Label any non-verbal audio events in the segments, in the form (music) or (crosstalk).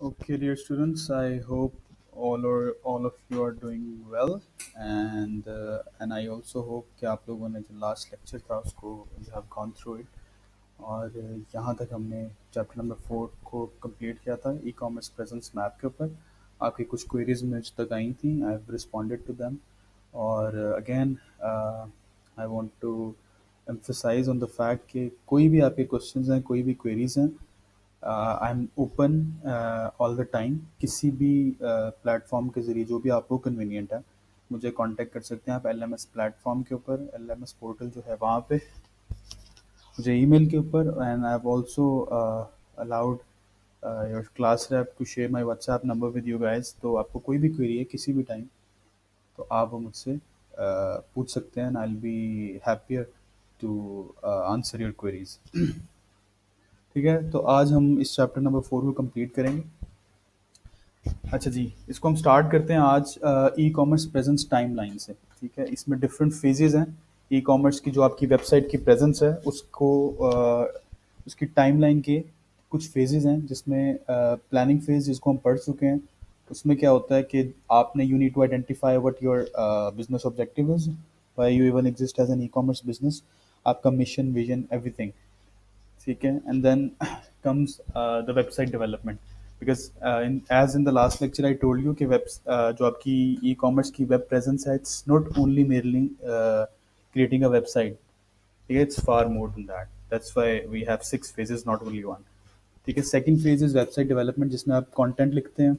Okay, dear students, I hope all or all of you are doing well, and uh, and I also hope कि आप लोगों ने जो last lecture था उसको you have gone through it. और uh, यहाँ तक हमने चैप्टर नंबर फोर को कंप्लीट किया था ई कॉमर्स प्रेजेंस मैप के ऊपर। आपकी कुछ क्वेरीज मुझ तक आई थी I have responded to them और again I want to emphasize on the fact कि कोई भी आपके क्वेश्चंस हैं कोई भी क्वेरीज हैं I am open all the time किसी भी प्लेटफॉर्म uh, के ज़रिए जो भी आपको कन्वीनियंट है मुझे कांटेक्ट कर सकते हैं आप एल एम एस प्लेटफॉर्म के ऊपर एल एम एस पोर्टल जो है वहाँ पे। मुझे ईमेल के ऊपर and I have also allowed your class rep to share my WhatsApp number with you guys तो आपको कोई भी क्वेरी है किसी भी टाइम तो आप वो मुझसे uh, पूछ सकते हैं I will be happier to answer your queries ठीक है? तो आज हम इस चैप्टर नंबर फोर को कंप्लीट करेंगे। अच्छा जी इसको हम स्टार्ट करते हैं आज ई कॉमर्स प्रेजेंस टाइमलाइन से ठीक है? इसमें डिफरेंट फेजेस हैं। ई कॉमर्स की जो आपकी वेबसाइट की प्रेजेंस है उसको uh, उसकी टाइमलाइन के कुछ फेजेस हैं जिसमें प्लानिंग uh, फ़ेज़ जिसको हम पढ़ चुके हैं उसमें क्या होता है कि आपने you need to identify what your business objective is why you even exist as an e-commerce business आपका मिशन विजन एवरीथिंग ठीक है and then comes the website development because as in the last lecture I told you कि web uh, जो आपकी e commerce की web presence है it's not only merely creating a website ठीक है it's far more than that that's why we have six phases not only one ठीक है second phase is website development जिसमें आप कंटेंट लिखते हैं।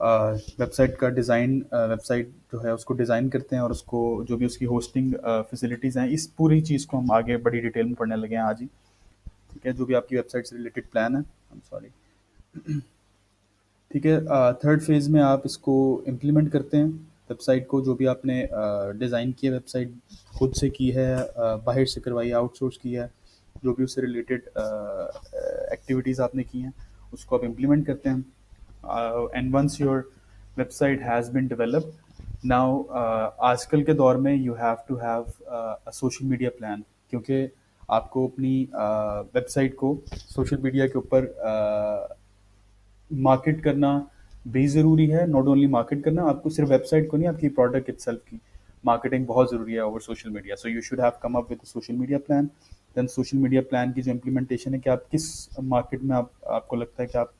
वेबसाइट uh, का डिज़ाइन वेबसाइट uh, जो है उसको डिज़ाइन करते हैं और उसको जो भी उसकी होस्टिंग फैसिलिटीज़ uh, हैं इस पूरी चीज़ को हम आगे बड़ी डिटेल में पढ़ने लगे हैं आज ही। ठीक है, जो भी आपकी वेबसाइट से रिलेटेड प्लान है आई सॉरी ठीक है थर्ड फ़ेज़ में आप इसको इम्प्लीमेंट करते हैं वेबसाइट को, जो भी आपने डिज़ाइन किया वेबसाइट खुद से की है बाहर से करवाई आउटसोर्स की है, जो भी उससे रिलेटेड एक्टिविटीज़ आपने की हैं, उसको आप इम्प्लीमेंट करते हैं। And once your website has been develop now आजकल के दौर में you have to have social media plan क्योंकि आपको अपनी वेबसाइट को सोशल मीडिया के ऊपर मार्केट करना भी ज़रूरी है। नॉट ओनली मार्केट करना, आपको सिर्फ़ वेबसाइट को नहीं, आपकी प्रोडक्ट इट की मार्केटिंग बहुत ज़रूरी है over social media so you should have come up with social media plan then social media plan की जो इम्प्लीमेंटेशन है, कि आप किस मार्केट में आप, आपको लगता है कि आप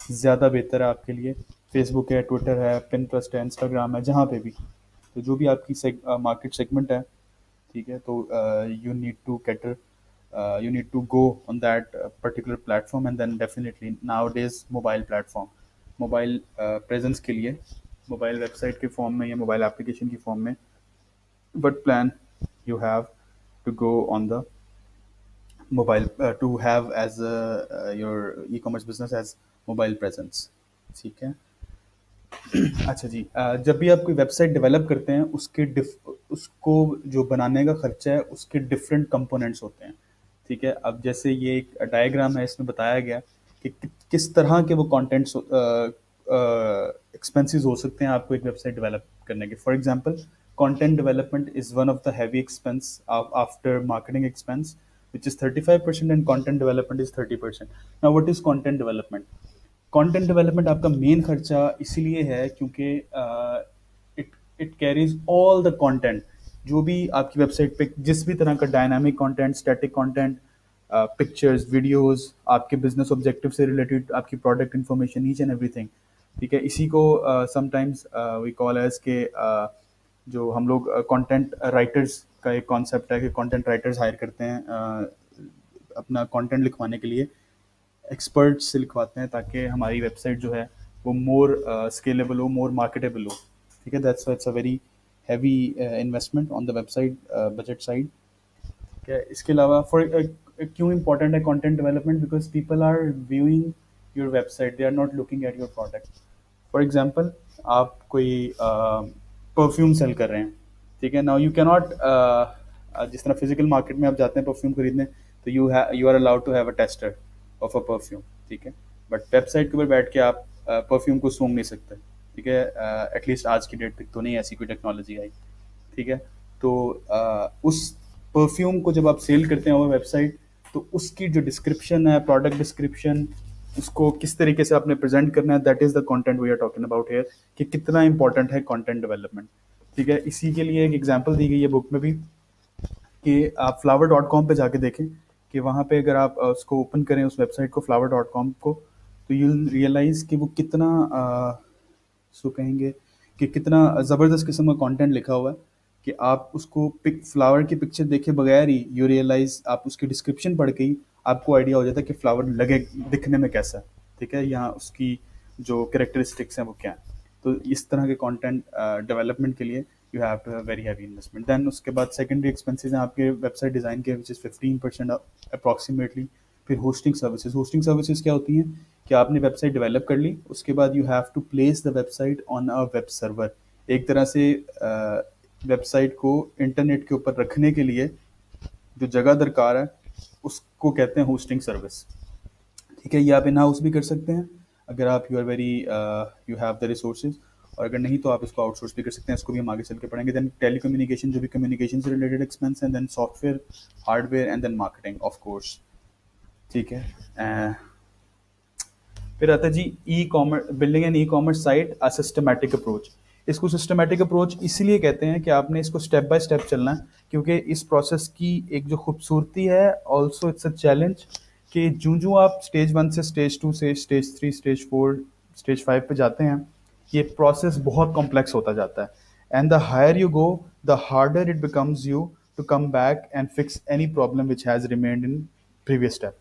ज़्यादा बेहतर है आपके लिए। फेसबुक है ट्विटर है पिनट्रस्ट है इंस्टाग्राम है, जहाँ पे भी। तो जो भी आपकी मार्केट सेगमेंट है, ठीक है तो you need to cater uh, you need to go on that uh, particular platform and then definitely nowadays mobile platform. Mobile presence uh, के लिए मोबाइल वेबसाइट के फॉर्म में या मोबाइल एप्लीकेशन की फॉर्म में but plan you have to go on the mobile to have as your e-commerce business as mobile presence ठीक है? (clears throat) अच्छा जी जब भी आप कोई वेबसाइट डेवलप करते हैं उसके उसको जो बनाने का खर्चा है उसके डिफरेंट कंपोनेंट्स होते हैं। ठीक है? अब जैसे ये एक डायग्राम है, इसमें बताया गया कि किस तरह के वो कॉन्टेंट्स एक्सपेंसेस हो सकते हैं आपको एक वेबसाइट डेवलप करने के। For example content development is one of the heavy expense after marketing expense which is 35% and content development is 30% now, what is content development? Content development आपका मेन खर्चा इसीलिए है क्योंकि it carries all the content जो भी आपकी website पे जिस भी तरह का dynamic content static content pictures videos आपके बिज़नेस ऑब्जेक्टिव से रिलेटेड आपकी product information each and everything ठीक है? इसी को समटाइम्स वी कॉल एज के uh, जो हम लोग कंटेंट uh, राइटर्स का एक कॉन्सेप्ट है कि कंटेंट राइटर्स हायर करते हैं uh, अपना कंटेंट लिखवाने के लिए। एक्सपर्ट से लिखवाते हैं ताकि हमारी वेबसाइट जो है वो मोर स्केलेबल हो मोर मार्केटेबल हो। ठीक है? That's it's a very heavy investment on the website budget side क्या इसके अलावा फॉर क्यों इम्पोर्टेंट है content development because people are viewing your website they are not looking at your product for example आप कोई परफ्यूम uh, सेल कर रहे हैं ठीक है? नाउ यू कैन नॉट जिस तरह फ़िज़िकल मार्केट में आप जाते हैं परफ्यूम खरीदने तो you you are allowed to have a tester of a perfume ठीक है? बट वेबसाइट के ऊपर बैठ के आप परफ्यूम uh, को सूंघ नहीं सकते। ठीक है? एटलीस्ट आज की डेट तक तो नहीं ऐसी कोई टेक्नोलॉजी आई। ठीक है? तो uh, उस परफ्यूम को जब आप सेल करते हैं वेबसाइट तो उसकी जो डिस्क्रिप्शन है प्रोडक्ट डिस्क्रिप्शन उसको किस तरीके से आपने प्रेजेंट करना है that is the content we are talking about here कि कितना इंपॉर्टेंट है कंटेंट डेवलपमेंट ठीक है? इसी के लिए एक एग्जांपल दी गई है बुक में भी कि आप फ्लावर डॉट कॉम पर जाके देखें कि वहाँ पे अगर आप उसको ओपन करें उस वेबसाइट को फ्लावर डॉट कॉम को तो यू रियलाइज़ कि वो कितना सो कहेंगे कि कितना ज़बरदस्त किस्म का कंटेंट लिखा हुआ है कि आप उसको पिक फ्लावर की पिक्चर देखे बगैर ही यू रियलाइज़ आप उसकी डिस्क्रिप्शन पढ़ के ही आपको आइडिया हो जाता है कि फ्लावर लगे दिखने में कैसा है। ठीक है? यहाँ उसकी जो करेक्टरिस्टिक्स हैं वो क्या है। तो इस तरह के कंटेंट डेवलपमेंट के लिए you have to have very heavy investment then उसके बाद सेकेंडरी एक्सपेंसेस हैं आपके वेबसाइट डिज़ाइन के which is fifteen percent approximately फिर होस्टिंग सर्विसेज़ होस्टिंग सर्विसेज़ क्या होती हैं? कि आपने वेबसाइट डेवलप कर ली उसके बाद you have to place the website on a web server एक तरह से वेबसाइट को इंटरनेट के ऊपर रखने के लिए जो जगह दरकार है उसको कहते हैं होस्टिंग सर्विस ठीक है ये आप इन हाउस भी कर सकते हैं अगर आप you are very you have the resources और अगर नहीं तो आप इसको आउटसोर्स भी कर सकते हैं इसको भी हम आगे चल के पढ़ेंगे. देन टेली कम्युनिकेशन जो भी कम्युनिकेशन से रिलेटेड एक्सपेंस हैं then software hardware and then marketing of course ठीक है uh, फिर आता है जी e-commerce building and e-commerce site a systematic approach इसको सिस्टमेटिक अप्रोच इसलिए कहते हैं कि आपने इसको स्टेप बाय स्टेप चलना है, क्योंकि इस प्रोसेस की एक जो खूबसूरती है ऑल्सो इट्स अ चैलेंज कि जूँ जूँ आप स्टेज वन से स्टेज टू से stage three stage four stage five पे जाते हैं, ये प्रोसेस बहुत कॉम्प्लेक्स होता जाता है. And the higher you go the harder it becomes you to come back and fix any problem which has remained in previous step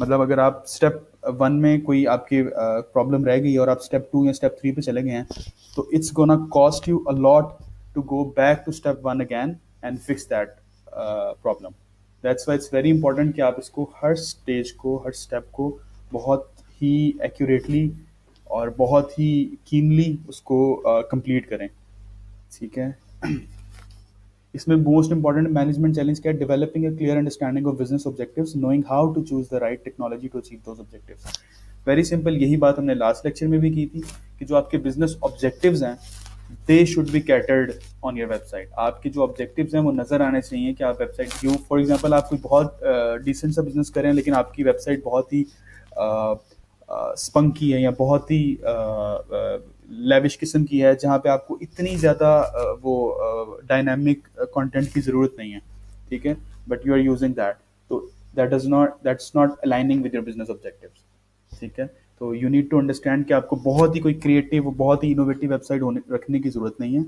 मतलब अगर आप स्टेप वन में कोई आपकी प्रॉब्लम रह गई और आप स्टेप टू या स्टेप थ्री पे चले गए हैं तो it's gonna cost you a lot to go back to step one again and fix that problem that's why it's very important कि आप इसको हर स्टेज को हर स्टेप को बहुत ही एक्यूरेटली और बहुत ही कीनली उसको कंप्लीट uh, करें. ठीक है? इसमें मोस्ट इंपॉर्टेंट मैनेजमेंट चैलेंज क्या है? Developing a clear understanding of business objectives knowing how to choose the right technology to achieve those objectives very simple यही बात हमने लास्ट लेक्चर में भी की थी कि जो आपके बिज़नेस ऑब्जेक्टिव्स हैं they should be catered on your website आपके जो ऑब्जेक्टिव्स हैं वो नज़र आने चाहिए कि आप वेबसाइट क्यों फॉर एग्जांपल आप कोई बहुत डिसेंट uh, सा बिज़नेस करें लेकिन आपकी वेबसाइट बहुत ही स्पंकी uh, uh, है या बहुत ही लेविश किस्म की है जहाँ पे आपको इतनी ज़्यादा वो डायनामिक कंटेंट की ज़रूरत नहीं है ठीक है? But you are using that तो that does not that's not aligning with your business objectives ठीक है? तो यू नीड टू अंडरस्टैंड कि आपको बहुत ही कोई क्रिएटिव बहुत ही इनोवेटिव वेबसाइट होने रखने की ज़रूरत नहीं है।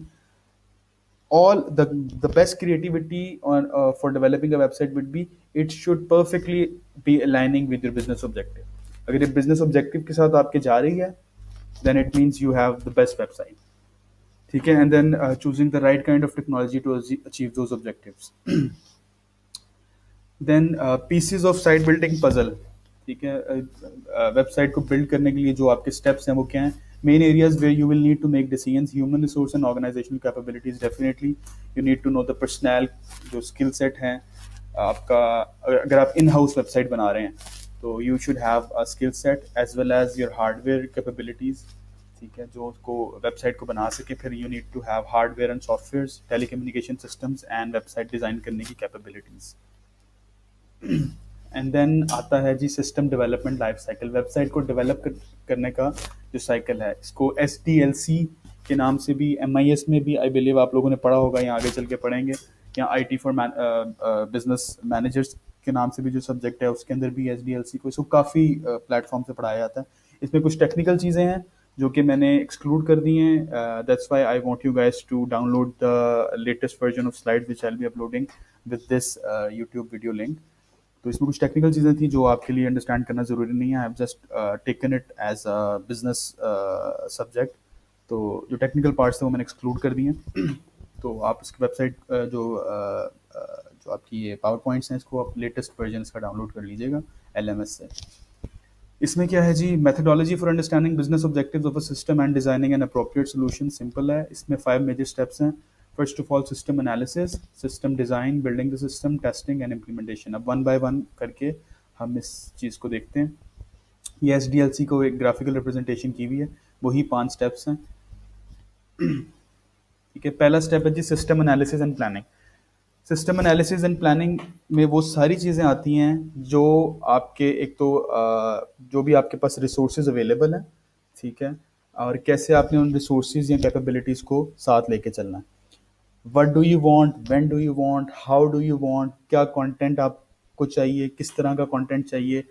All the the best creativity on uh, for developing a website would be it should perfectly be aligning with your अगर ये business objective के साथ आपके जा रही है then it means you have the best website okay and then uh, choosing the right kind of technology to achieve those objectives then uh, pieces of site building puzzle ठीक है website को build करने के लिए जो आपके steps हैं वो क्या हैं main areas where you will need to make decisions human resource and organizational capabilities definitely you need to know the personnel जो skill set हैं आपका अगर आप इन हाउस वेबसाइट बना रहे हैं तो you should have a skill set as well as your hardware capabilities ठीक है जो उसको वेबसाइट को बना सके। फिर you need to have hardware and software telecommunication systems and website design करने की कैपेबिलिटीज़ एंड देन आता है जी system development life cycle website को डेवलप कर, करने का जो साइकिल है इसको एस डी एल सी के नाम से भी एम आई एस में भी आई बिलीव आप लोगों ने पढ़ा होगा या आगे चल के पढ़ेंगे। या I T for business managers के नाम से भी जो सब्जेक्ट है उसके अंदर भी एच डी एल सी को इसको काफ़ी प्लेटफॉर्म से पढ़ाया जाता है। इसमें कुछ टेक्निकल चीज़ें हैं जो कि मैंने एक्सक्लूड कर दी हैं। That's why I want you guys to download the latest version of slide which I be uploading with this YouTube video link तो इसमें कुछ टेक्निकल चीज़ें थी जो आपके लिए अंडरस्टैंड करना ज़रूरी नहीं है। I have just taken it as a business subject तो जो टेक्निकल पार्ट्स थे वो मैंने एक्सक्लूड कर दिए हैं। तो आप इसकी वेबसाइट जो uh, जो आपकी ये पावर पॉइंट्स हैं, इसको आप लेटेस्ट वर्जन का डाउनलोड कर लीजिएगा एलएमएस से। इसमें क्या है जी? Methodology for understanding business objectives of a system and designing an appropriate solution simple है। इसमें फाइव मेजर स्टेप्स हैं। First of all system analysis system design building the system testing and implementation अब one by one करके हम इस चीज़ को देखते हैं। ये एस डी एल सी को एक ग्राफिकल रिप्रेजेंटेशन की हुई है। वही पाँच स्टेप्स हैं। (clears throat) ठीक है, पहला स्टेप है जी system analysis and planning system analysis and planning में वो सारी चीज़ें आती हैं जो आपके, एक तो जो भी आपके पास रिसोर्सेज अवेलेबल हैं, ठीक है, और कैसे आपने उन रिसोर्सेज या कैपेबिलिटीज़ को साथ लेके चलना है। What do you want when do you want how do you want क्या कॉन्टेंट आपको चाहिए? किस तरह का कॉन्टेंट चाहिए?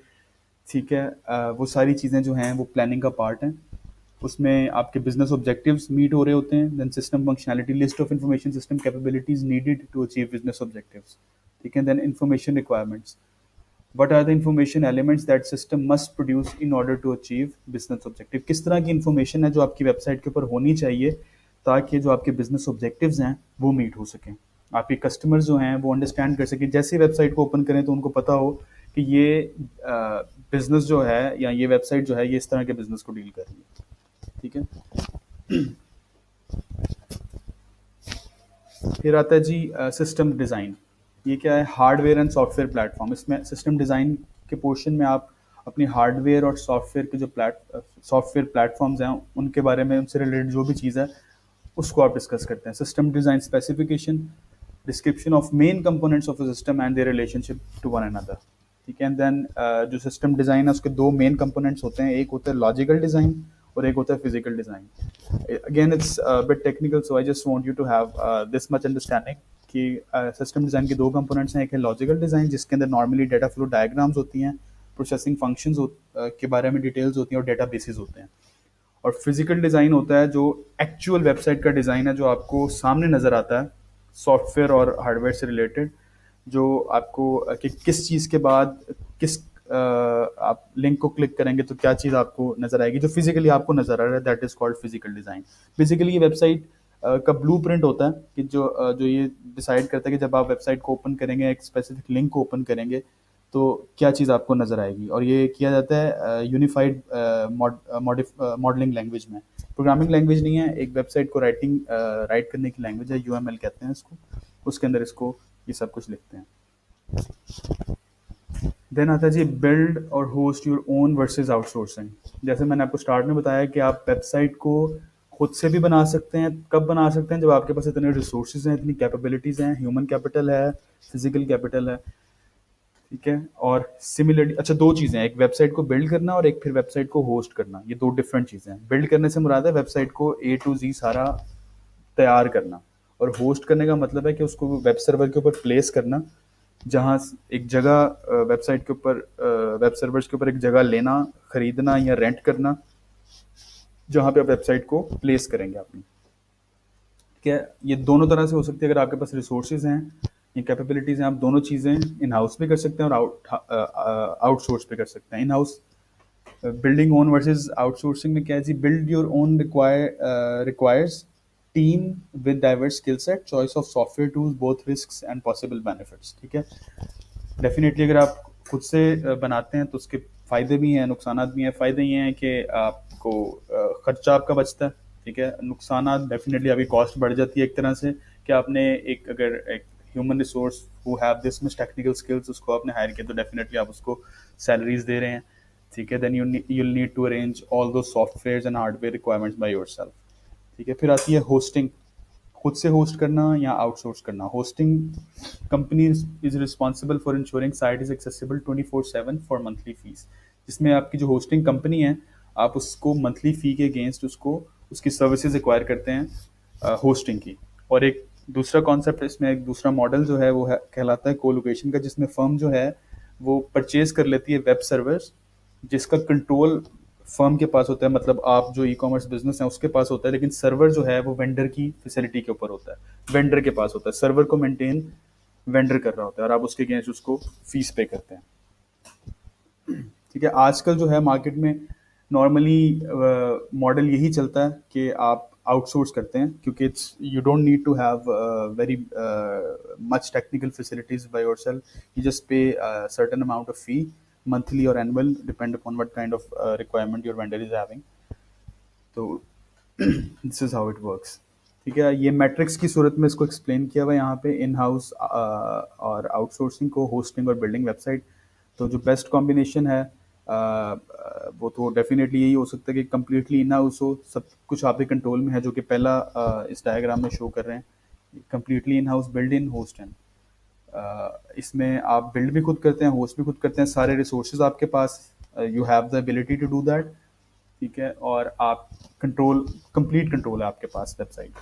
ठीक है वो सारी चीज़ें जो हैं, वो प्लानिंग का पार्ट हैं। उसमें आपके बिज़नेस ऑब्जेक्टिव्स मीट हो रहे होते हैं then system functionality list of information system capabilities needed to achieve business objectives ठीक है then information requirements what are the information elements that system must produce in order to achieve business objective किस तरह की information है जो आपकी website के ऊपर होनी चाहिए ताकि जो आपके बिज़नेस ऑब्जेक्टिव्स हैं, वो मीट हो सकें? आपके कस्टमर्स जो हैं, वो अंडरस्टैंड कर सकें। जैसे वेबसाइट को ओपन करें तो उनको पता हो कि ये बिज़नेस जो है या ये वेबसाइट जो है, ये इस तरह के बिज़नेस को डील कर रही है। ठीक है? फिर आता है जी सिस्टम डिज़ाइन ये क्या है? हार्डवेयर एंड सॉफ्टवेयर प्लेटफॉर्म इसमें सिस्टम डिज़ाइन के पोर्शन में आप अपनी हार्डवेयर और सॉफ्टवेयर के जो प्लेट सॉफ्टवेयर प्लेटफॉर्म्स हैं, उनके बारे में, उनसे रिलेटेड जो भी चीज़ है, उसको आप डिस्कस करते हैं. System design specification description of main components of a system and their relationship to one another ठीक है? एंड देन जो सिस्टम डिज़ाइन है, उसके दो मेन कंपोनेंट्स होते हैं. एक होता है लॉजिकल डिज़ाइन और एक होता है physical design again it's bit technical so I just want you to have this much understanding कि सिस्टम uh, डिज़ाइन के दो कंपोनेंट्स हैं. एक है लॉजिकल डिज़ाइन जिसके अंदर नॉर्मली डेटा फ्लो डायग्राम्स होती हैं प्रोसेसिंग फ़ंक्शंस uh, के बारे में डिटेल्स होती हैं और डेटा बेसिस होते हैं. और फ़िज़िकल डिज़ाइन होता है जो एक्चुअल वेबसाइट का डिज़ाइन है जो आपको सामने नज़र आता है सॉफ्टवेयर और हार्डवेयर से रिलेटेड जो आपको uh, कि किस चीज़ के बाद किस आप लिंक को क्लिक करेंगे तो क्या चीज़ आपको नज़र आएगी? जो फिजिकली आपको नज़र आ रहा है that is called physical design basically ये वेबसाइट का ब्लू प्रिंट होता है कि जो जो ये डिसाइड करता है कि जब आप वेबसाइट को ओपन करेंगे, एक स्पेसिफिक लिंक को ओपन करेंगे तो क्या चीज़ आपको नज़र आएगी? और ये किया जाता है यूनिफाइड मॉडलिंग लैंग्वेज में. प्रोग्रामिंग लैंग्वेज नहीं है, एक वेबसाइट को राइटिंग राइट करने की लैंग्वेज है यूएमएल कहते हैं इसको. उसके अंदर इसको ये सब कुछ लिखते हैं. देन आता जी बिल्ड और host your own versus outsourcing जैसे मैंने आपको स्टार्ट में बताया कि आप वेबसाइट को खुद से भी बना सकते हैं, कब बना सकते हैं, जब आपके पास इतने रिसोर्सेज हैं, इतनी कैपेबिलिटीज़ हैं ह्यूमन कैपिटल है फ़िज़िकल कैपिटल है, ठीक है? और सिमिलरली अच्छा दो चीज़ें एक वेबसाइट को बिल्ड करना और एक फिर वेबसाइट को होस्ट करना, ये दो डिफरेंट चीज़ें हैं। बिल्ड करने से मुराद है वेबसाइट को ए टू जी सारा तैयार करना। और होस्ट करने का मतलब है कि उसको वेब सर्वर के ऊपर प्लेस करना जहाँ एक जगह वेबसाइट के ऊपर वेब सर्वर्स के ऊपर एक जगह लेना, खरीदना या रेंट करना, जहाँ पे आप वेबसाइट को प्लेस करेंगे अपनी ठीक है? ये दोनों तरह से हो सकती है अगर आपके पास रिसोर्सेज हैं, या कैपेबिलिटीज़ हैं, आप दोनों चीज़ें इन हाउस भी कर सकते हैं और आउट आउटसोर्स भी कर सकते हैं। In house building own versus outsourcing में क्या है जी? Build your own require requires team with diverse skill set choice of software tools both risk and possible benefits ठीक है? डेफिनेटली अगर आप खुद से बनाते हैं तो उसके फ़ायदे भी हैं नुकसान भी हैं। फ़ायदे ये हैं कि आपको ख़र्चा आपका बचता है, ठीक है? नुकसान डेफिनेटली अभी कॉस्ट बढ़ जाती है एक तरह से कि आपने एक, अगर एक human resource who have this much technical skills उसको आपने हायर किया तो डेफिनेटली आप उसको सैलरीज दे रहे हैं, ठीक है? Then you you need to arrange all the software and hardware requirements by yourself ठीक है? फिर आती है होस्टिंग खुद से होस्ट करना या आउटसोर्स करना? Hosting company is responsible for ensuring site is accessible twenty four seven for monthly fees जिसमें आपकी जो होस्टिंग कंपनी है, आप उसको मंथली फ़ी के अगेंस्ट उसको, उसकी सर्विसेज़ एक्वायर करते हैं होस्टिंग की। और एक दूसरा कॉन्सेप्ट इसमें एक दूसरा मॉडल जो है, वो है, कहलाता है कोलोकेशन का, जिसमें फर्म जो है, वो परचेज कर लेती है वेब सर्वर्स जिसका कंट्रोल फर्म के पास होता है मतलब आप जो ई कॉमर्स बिज़नेस है, उसके पास होता है, लेकिन सर्वर जो है, वो वेंडर की फैसिलिटी के ऊपर होता है। वेंडर के पास होता है। सर्वर को मेंटेन वेंडर कर रहा होता है और आप उसके अगेंस्ट उसको फ़ीस पे करते हैं। ठीक है? आजकल जो है मार्केट में नॉर्मली मॉडल यही चलता है कि आप आउटसोर्स करते हैं, क्योंकि it's you don't need to have very much technical facilities by yourself you just pay certain amount of fee monthly or annual depend upon what kind of uh, requirement your vendor is having. तो this is how it works ठीक है ये matrix की सूरत में इसको explain किया हुआ यहाँ पे इन हाउस और आउटसोर्सिंग को होस्टिंग और बिल्डिंग वेबसाइट तो जो बेस्ट कॉम्बिनेशन है uh, वो तो डेफिनेटली यही हो सकता है कि कम्प्लीटली इन हाउस हो सब कुछ आपके कंट्रोल में है जो कि पहला uh, इस डायग्राम में शो कर रहे हैं। Completely in house build in host and इसमें आप बिल्ड भी खुद करते हैं होस्ट भी खुद करते हैं, सारे रिसोर्सेज आपके पास you have the ability to do that ठीक है? और आप कंट्रोल कंप्लीट कंट्रोल है आपके पास वेबसाइट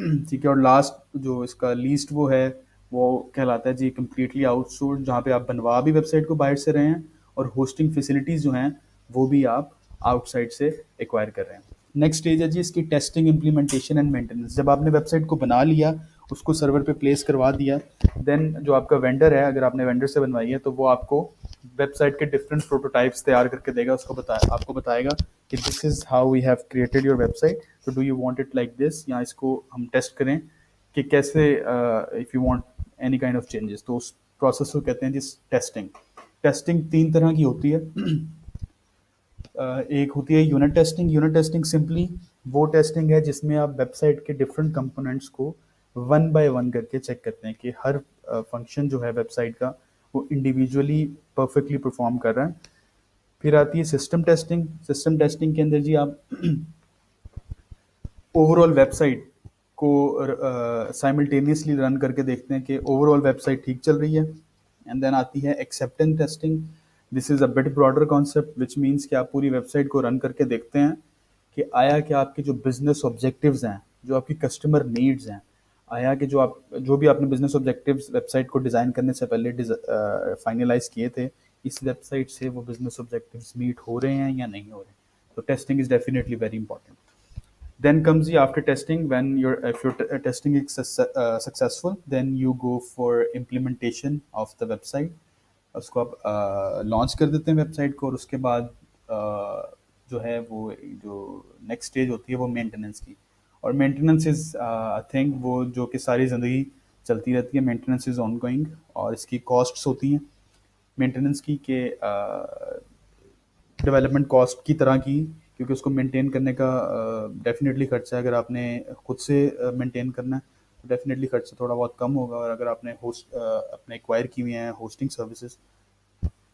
(clears throat) ठीक है, और लास्ट जो इसका लीस्ट वो है, वो कहलाता है जी कम्प्लीटली आउटसोर्स जहाँ पे आप बनवा भी वेबसाइट को बाहर से रहे हैं, और होस्टिंग फैसिलिटीज़ जो हैं, वो भी आप आउटसाइड से एक्वायर कर रहे हैं। नेक्स्ट स्टेज है जी, इसकी टेस्टिंग इम्प्लीमेंटेशन एंड मेंटेनेंस जब आपने वेबसाइट को बना लिया उसको सर्वर पे प्लेस करवा दिया। देन जो आपका वेंडर है, अगर आपने वेंडर से बनवाई है तो वो आपको वेबसाइट के डिफरेंट प्रोटोटाइप्स तैयार करके देगा, उसको बताया आपको बताएगा कि this is how we have created your website तो do you want it like this या इसको हम टेस्ट करें कि कैसे if you want any kind of changes तो उस प्रोसेस को कहते हैं जिस टेस्टिंग टेस्टिंग तीन तरह की होती है। (clears throat) एक होती है unit testing unit testing simply वो टेस्टिंग है जिसमें आप वेबसाइट के डिफरेंट कंपोनेंट्स को वन बाय वन करके चेक करते हैं कि हर फ़ंक्शन जो है वेबसाइट का वो इंडिविजुअली परफेक्टली परफॉर्म कर रहा है। फिर आती है सिस्टम टेस्टिंग सिस्टम टेस्टिंग के अंदर जी आप (clears throat) ओवरऑल वेबसाइट को साइमल्टेनियसली uh, रन करके देखते हैं कि ओवरऑल वेबसाइट ठीक चल रही है। एंड देन आती है acceptance testing this is a bit broader concept which means कि आप पूरी वेबसाइट को रन करके देखते हैं कि आया कि आपके जो बिज़नेस ऑब्जेक्टिव्स हैं जो आपकी कस्टमर नीड्स हैं आया कि जो आप जो भी आपने बिज़नेस ऑब्जेक्टिव्स वेबसाइट को डिज़ाइन करने से पहले फाइनलाइज किए थे इस वेबसाइट से वो बिज़नेस ऑब्जेक्टिव्स मीट हो रहे हैं या नहीं हो रहे तो testing is definitely very important then comes the after testing when you're if your is uh, successful then you go for implementation of the website. उसको आप लॉन्च कर देते हैं वेबसाइट को और उसके बाद जो है वो जो नेक्स्ट स्टेज होती है वो मेंटेनेंस की। और मेंटेनेंस इज़ आई थिंक वो जो कि सारी ज़िंदगी चलती रहती है। मेंटेनेंस इज़ ऑन गोइंग और इसकी कॉस्ट्स होती हैं। मेंटेनेंस की के डेवलपमेंट कॉस्ट की तरह की क्योंकि उसको मेंटेन करने का डेफिनेटली uh, खर्चा है। अगर आपने खुद से मेंटेन uh, करना है तो डेफिनेटली खर्चा थोड़ा बहुत कम होगा। और अगर आपने होस्ट uh, अपने एक्वायर की हुई हैं होस्टिंग सर्विसेज़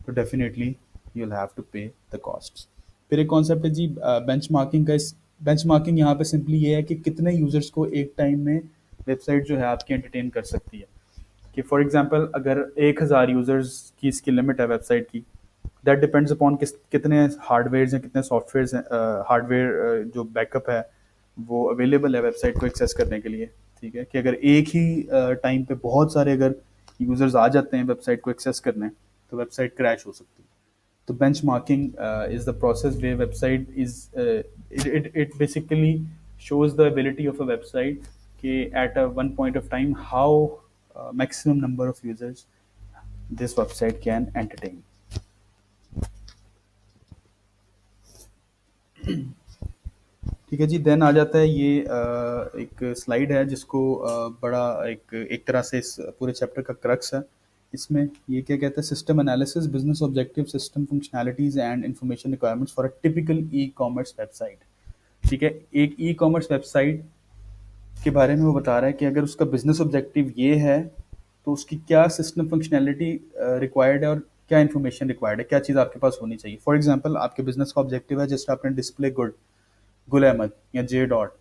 तो definitely you have to pay the cost फिर एक कॉन्सेप्ट है जी बेंच मार्किंग का इस बेंच मार्किंग यहाँ पे सिंपली ये है कि कितने यूज़र्स को एक टाइम में वेबसाइट जो है आपकी एंटरटेन कर सकती है। कि फॉर एग्जांपल अगर एक हज़ार यूज़र्स की इसकी लिमिट है वेबसाइट की दैट डिपेंड्स अपॉन किस, कितने हार्डवेयर हैं, कितने सॉफ्टवेयर हैं हार्डवेयर जो बैकअप है, वो अवेलेबल है वेबसाइट को एक्सेस करने के लिए, ठीक है? कि अगर एक ही टाइम पे बहुत सारे अगर यूज़र्स आ जाते हैं वेबसाइट को एक्सेस करने तो वेबसाइट क्रैश हो सकती है। तो benchmarking is the process way website is it it basically shows the ability of a website कि at a one point of time how maximum number of users this website can entertain ठीक है जी then आ जाता है ये आ, एक slide है जिसको आ, बड़ा एक एक तरह से इस पूरे चैप्टर का क्रक्स है। इसमें ये क्या कहता है system analysis business objective system functionalities and information requirements for a typical e commerce website ठीक है, एक ई कॉमर्स वेबसाइट के बारे में वो बता रहा है कि अगर उसका बिज़नेस ऑब्जेक्टिव ये है तो उसकी क्या सिस्टम फंक्शनैलिटी रिक्वायर्ड है और क्या इन्फॉर्मेशन रिक्वायर्ड है, क्या चीज़ आपके पास होनी चाहिए। फॉर एग्ज़ाम्पल आपके बिज़नेस का ऑब्जेक्टिव है, जैसे आपने डिस्प्ले गुड गुल अहमद या जे डॉट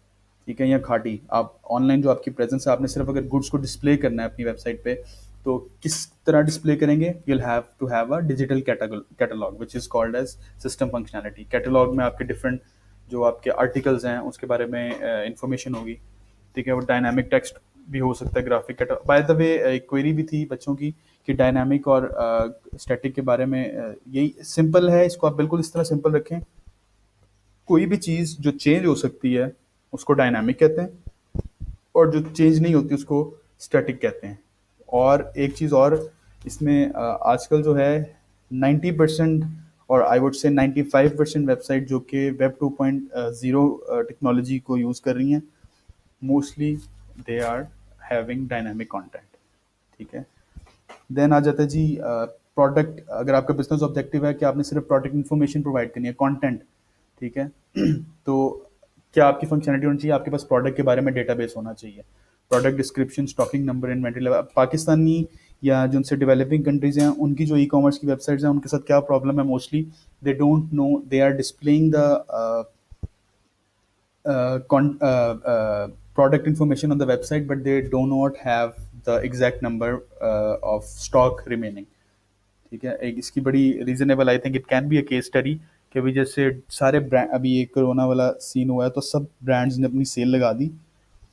ठीक है, या खाटी आप ऑनलाइन जो आपकी प्रेजेंस है, आपने सिर्फ़ अगर गुड्स को डिस्प्ले करना है अपनी वेबसाइट पे तो किस तरह डिस्प्ले करेंगे? You'll have to have a digital catalogue which is called as system functionality catalogue में आपके डिफरेंट जो आपके आर्टिकल्स हैं उसके बारे में इंफॉर्मेशन uh, होगी। ठीक है वो डायनामिक टेक्स्ट भी हो सकता है graphic catalogue by the way एक क्वेरी भी थी बच्चों की कि डायनामिक और स्टैटिक uh, के बारे में uh, यही सिंपल है इसको आप बिल्कुल इस तरह सिंपल रखें। कोई भी चीज़ जो चेंज हो सकती है उसको डायनामिक कहते हैं और जो चेंज नहीं होती उसको स्टैटिक कहते हैं। और एक चीज़ और, इसमें आजकल जो है 90 परसेंट और I would say 95 percent website जो कि वेब 2.0 टेक्नोलॉजी को यूज़ कर रही हैं, mostly they are having dynamic content ठीक है? देन आ जाता है जी प्रोडक्ट अगर आपका बिज़नेस ऑब्जेक्टिव है कि आपने सिर्फ़ प्रोडक्ट इन्फॉर्मेशन प्रोवाइड करनी है कंटेंट ठीक है? (clears throat) तो क्या आपकी फंक्शनलिटी होनी चाहिए? आपके पास प्रोडक्ट के बारे में डेटाबेस होना चाहिए। Product description stocking number inventory level Pakistani या जो उनसे डेवलपिंग कंट्रीज़ हैं, उनकी जो ई कॉमर्स की वेबसाइट्स हैं, उनके साथ क्या प्रॉब्लम है? Mostly they don't know they are displaying the product information on the website, but they do not have the exact number of stock remaining ठीक है? एक इसकी बड़ी reasonable I think it can be a case study कि अभी जैसे सारे brand अभी एक कोरोना वाला सीन हुआ है तो सब ब्रांड्स ने अपनी सेल लगा दी।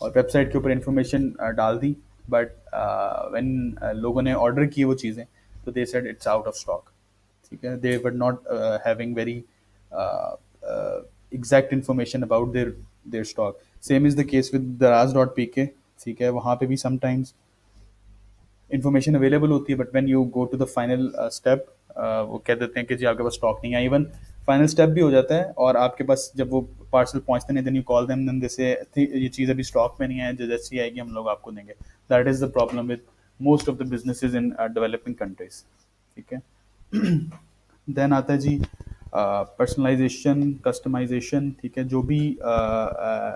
और वेबसाइट के ऊपर इन्फॉर्मेशन डाल दी बट व्हेन लोगों ने ऑर्डर किए वो चीज़ें तो they said it's out of stock ठीक है? They were not having very exact information about their their stock same is the case with Daraz dot P K ठीक है? वहाँ पे भी समटाइम्स इन्फॉर्मेशन अवेलेबल होती है but when you go to the final step वो कह देते हैं कि जी, आपके पास स्टॉक नहीं है। इवन फाइनल स्टेप भी हो जाता है, और आपके पास जब वो पार्सल पहुँचते नहीं then you call them then जैसे ये चीज़ अभी स्टॉक में नहीं है जो जैसी आएगी हम लोग आपको देंगे. That is the problem with most of the businesses in developing countries ठीक है? (clears throat) देन आता है जी पर्सनलाइजेशन uh, कस्टमाइजेशन ठीक है? जो भी uh, uh,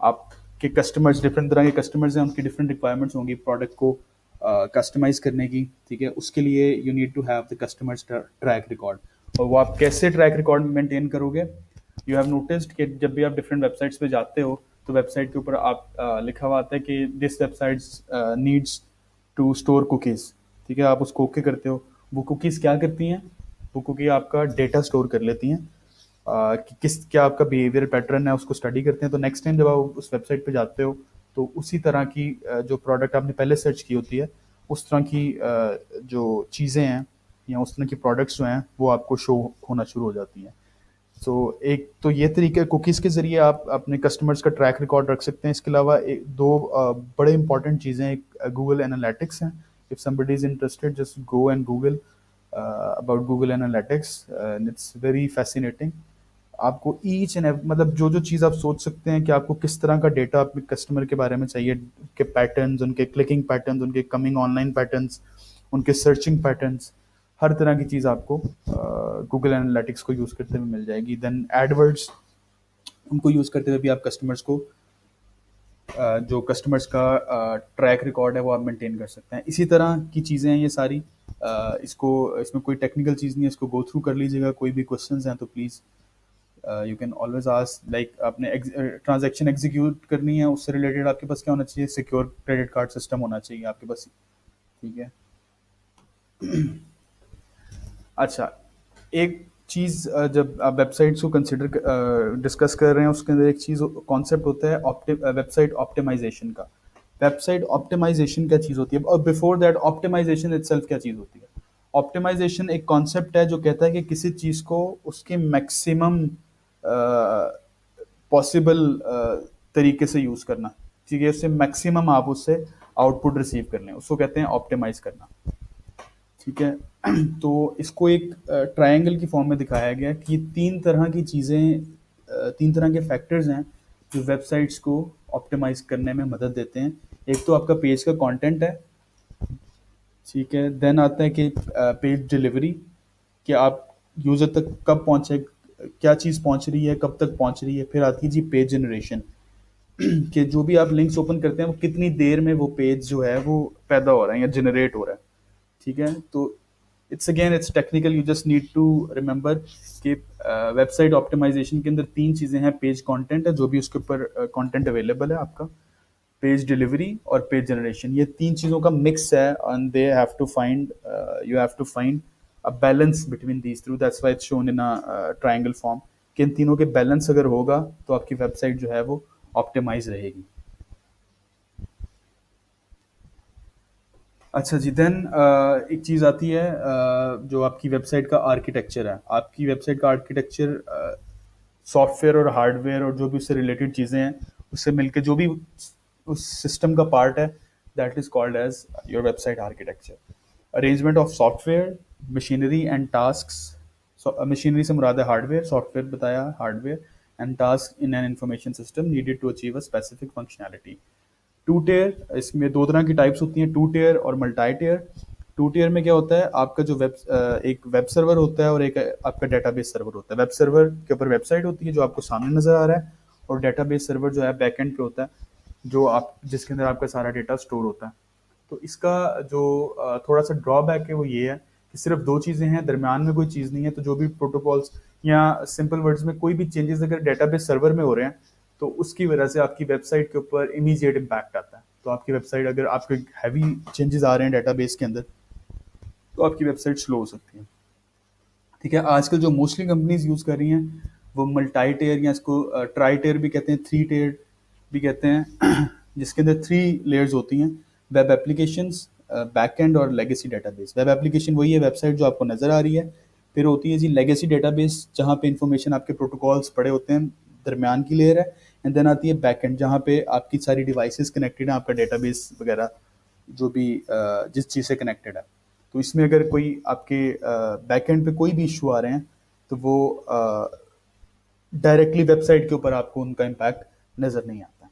आपके कस्टमर्स डिफरेंट तरह के कस्टमर्स हैं उनकी डिफरेंट रिक्वायरमेंट्स होंगी प्रोडक्ट को कस्टमाइज uh, करने की। ठीक है? उसके लिए you need to have the customers track record और वो आप कैसे ट्रैक रिकॉर्ड मेंटेन करोगे? यू हैव नोटिस्ड कि जब भी आप डिफरेंट वेबसाइट्स पे जाते हो तो वेबसाइट के ऊपर आप लिखा हुआ आता है कि this websites needs to store cookies ठीक है, आप उसको ओके करते हो। वो कुकीज़ क्या करती हैं? वो कुकी आपका डेटा स्टोर कर लेती हैं। कि किस, क्या आपका बिहेवियर पैटर्न है, उसको स्टडी करते हैं। तो नेक्स्ट टाइम जब आप उस वेबसाइट पे जाते हो तो उसी तरह की जो प्रोडक्ट आपने पहले सर्च की होती है, उस तरह की जो चीज़ें हैं, या उस तरह की प्रोडक्ट्स जो हैं, वो आपको शो होना शुरू हो जाती हैं। सो so, एक तो ये तरीका कुकीज़ के ज़रिए आप अपने कस्टमर्स का ट्रैक रिकॉर्ड रख सकते हैं। इसके अलावा एक दो बड़े इंपॉर्टेंट चीज़ें एक गूगल एनालिटिक्स हैं। If somebody is interested just go and Google about Google analytics it's very fascinating आपको ईच एंड मतलब जो जो चीज़ आप सोच सकते हैं कि आपको किस तरह का डेटा अपने कस्टमर के बारे में चाहिए के पैटर्न्स उनके क्लिकिंग पैटर्न्स उनके कमिंग ऑनलाइन पैटर्न्स उनके सर्चिंग पैटर्न्स हर तरह की चीज़ आपको गूगल एनालिटिक्स को यूज़ करते हुए मिल जाएगी। देन एडवर्ड्स उनको यूज़ करते हुए भी आप कस्टमर्स को जो कस्टमर्स का ट्रैक रिकॉर्ड है वो आप मेंटेन कर सकते हैं। इसी तरह की चीज़ें हैं ये सारी। इसको, इसमें कोई टेक्निकल चीज़ नहीं है, इसको गो थ्रू कर लीजिएगा। कोई भी क्वेश्चंस हैं तो please you can always ask like आपने ट्रांजेक्शन एग्जीक्यूट करनी है, उससे रिलेटेड आपके पास क्या होना चाहिए? सिक्योर क्रेडिट कार्ड सिस्टम होना चाहिए आपके पास। ठीक है? अच्छा एक चीज़ जब आप वेबसाइट्स को कंसिडर डिस्कस कर रहे हैं, उसके अंदर एक चीज़ कॉन्सेप्ट होता है वेबसाइट ऑप्टिमाइजेशन का। वेबसाइट ऑप्टिमाइजेशन क्या चीज़ होती है? और बिफोर दैट ऑप्टिमाइजेशन इटसेल्फ क्या चीज़ होती है? ऑप्टिमाइजेशन एक कॉन्सेप्ट है जो कहता है कि किसी चीज़ को उसके मैक्सिमम पॉसिबल तरीके से यूज़ करना। ठीक है, उससे मैक्सिमम आप उससे आउटपुट रिसीव कर लें। उसको कहते हैं ऑप्टिमाइज करना। ठीक है? तो इसको एक ट्रायंगल की फॉर्म में दिखाया गया कि तीन तरह की चीज़ें तीन तरह के फैक्टर्स हैं जो वेबसाइट्स को ऑप्टिमाइज करने में मदद देते हैं। एक तो आपका पेज का कंटेंट है, ठीक है। देन आता है कि पेज डिलीवरी कि आप यूज़र तक कब पहुँचे, क्या चीज़ पहुँच रही है, कब तक पहुँच रही है। फिर आती है जी पेज जनरेशन कि जो भी आप लिंक्स ओपन करते हैं, वो कितनी देर में वो पेज जो है, वो पैदा हो रहा है या जनरेट हो रहा है, ठीक है। तो it's again it's technical you just need to remember कि वेबसाइट ऑप्टिमाइजेशन के अंदर तीन चीज़ें हैं पेज कंटेंट है जो भी उसके ऊपर कंटेंट अवेलेबल है आपका। पेज डिलीवरी और पेज जनरेशन ये तीन चीज़ों का मिक्स है and they have to find you have to find between these two. That's why it's shown in a uh, triangle form कि इन तीनों के बैलेंस अगर होगा तो आपकी वेबसाइट जो है वो ऑप्टिमाइज रहेगी। अच्छा जी देन एक चीज़ आती है जो आपकी वेबसाइट का आर्किटेक्चर है। आपकी वेबसाइट का आर्किटेक्चर सॉफ्टवेयर और हार्डवेयर और जो भी उससे रिलेटेड चीज़ें हैं, उससे मिलकर जो भी उस सिस्टम का पार्ट है that is called as your website architecture arrangement of software machinery and task machinery से मुराद है हार्डवेयर सॉफ्टवेयर बताया hardware and task in an information system needed to achieve a specific functionality two tier, इसमें दो तरह की types होती हैं, टू टेयर और मल्टाई टेयर टू टेयर में क्या होता है, आपका जो वेब एक वेब सर्वर होता है और एक आपका डेटाबेस सर्वर होता है। वेब सर्वर के ऊपर वेबसाइट होती है जो आपको सामने नज़र आ रहा है और डेटाबेस सर्वर जो है बैकएंड पे होता है, जो आप, जिसके अंदर आपका सारा डेटा स्टोर होता है। तो इसका जो थोड़ा सा ड्रॉबैक है वो ये है कि सिर्फ़ दो चीज़ें हैं, दरमियान में कोई चीज़ नहीं है तो जो भी प्रोटोकॉल्स या सिंपल वर्ड्स में कोई भी चेंजेस अगर डेटाबेस सर्वर में हो रहे हैं तो उसकी वजह से आपकी वेबसाइट के ऊपर इमीजिएट इम्पैक्ट आता है। तो आपकी वेबसाइट अगर आपके हैवी चेंजेस आ रहे हैं डेटाबेस के अंदर तो आपकी वेबसाइट स्लो हो सकती है। ठीक है, आजकल जो मोस्टली कंपनीज़ यूज़ कर रही हैं, वो मल्टाई टेयर या इसको ट्राई टेयर भी कहते हैं थ्री टेयर भी कहते हैं, (clears throat) जिसके अंदर थ्री लेयर्स होती हैं वेब एप्लीकेशन बैक एंड और लेगेसी डेटाबेस वेब एप्लीकेशन वही है वेबसाइट जो आपको नज़र आ रही है, फिर होती है जी लेगेसी डेटाबेस जहाँ पे इंफॉर्मेशन आपके प्रोटोकॉल्स पड़े होते हैं, दरमियान की लेयर है एंड देन आती है बैक एंड जहाँ पे आपकी सारी डिवाइसेस कनेक्टेड हैं, आपका डेटाबेस वगैरह, जो भी जिस चीज़ से कनेक्टेड है। तो इसमें अगर कोई आपके बैक एंड पे कोई भी इशू आ रहे हैं तो वो डायरेक्टली वेबसाइट के ऊपर आपको उनका इम्पैक्ट नज़र नहीं आता।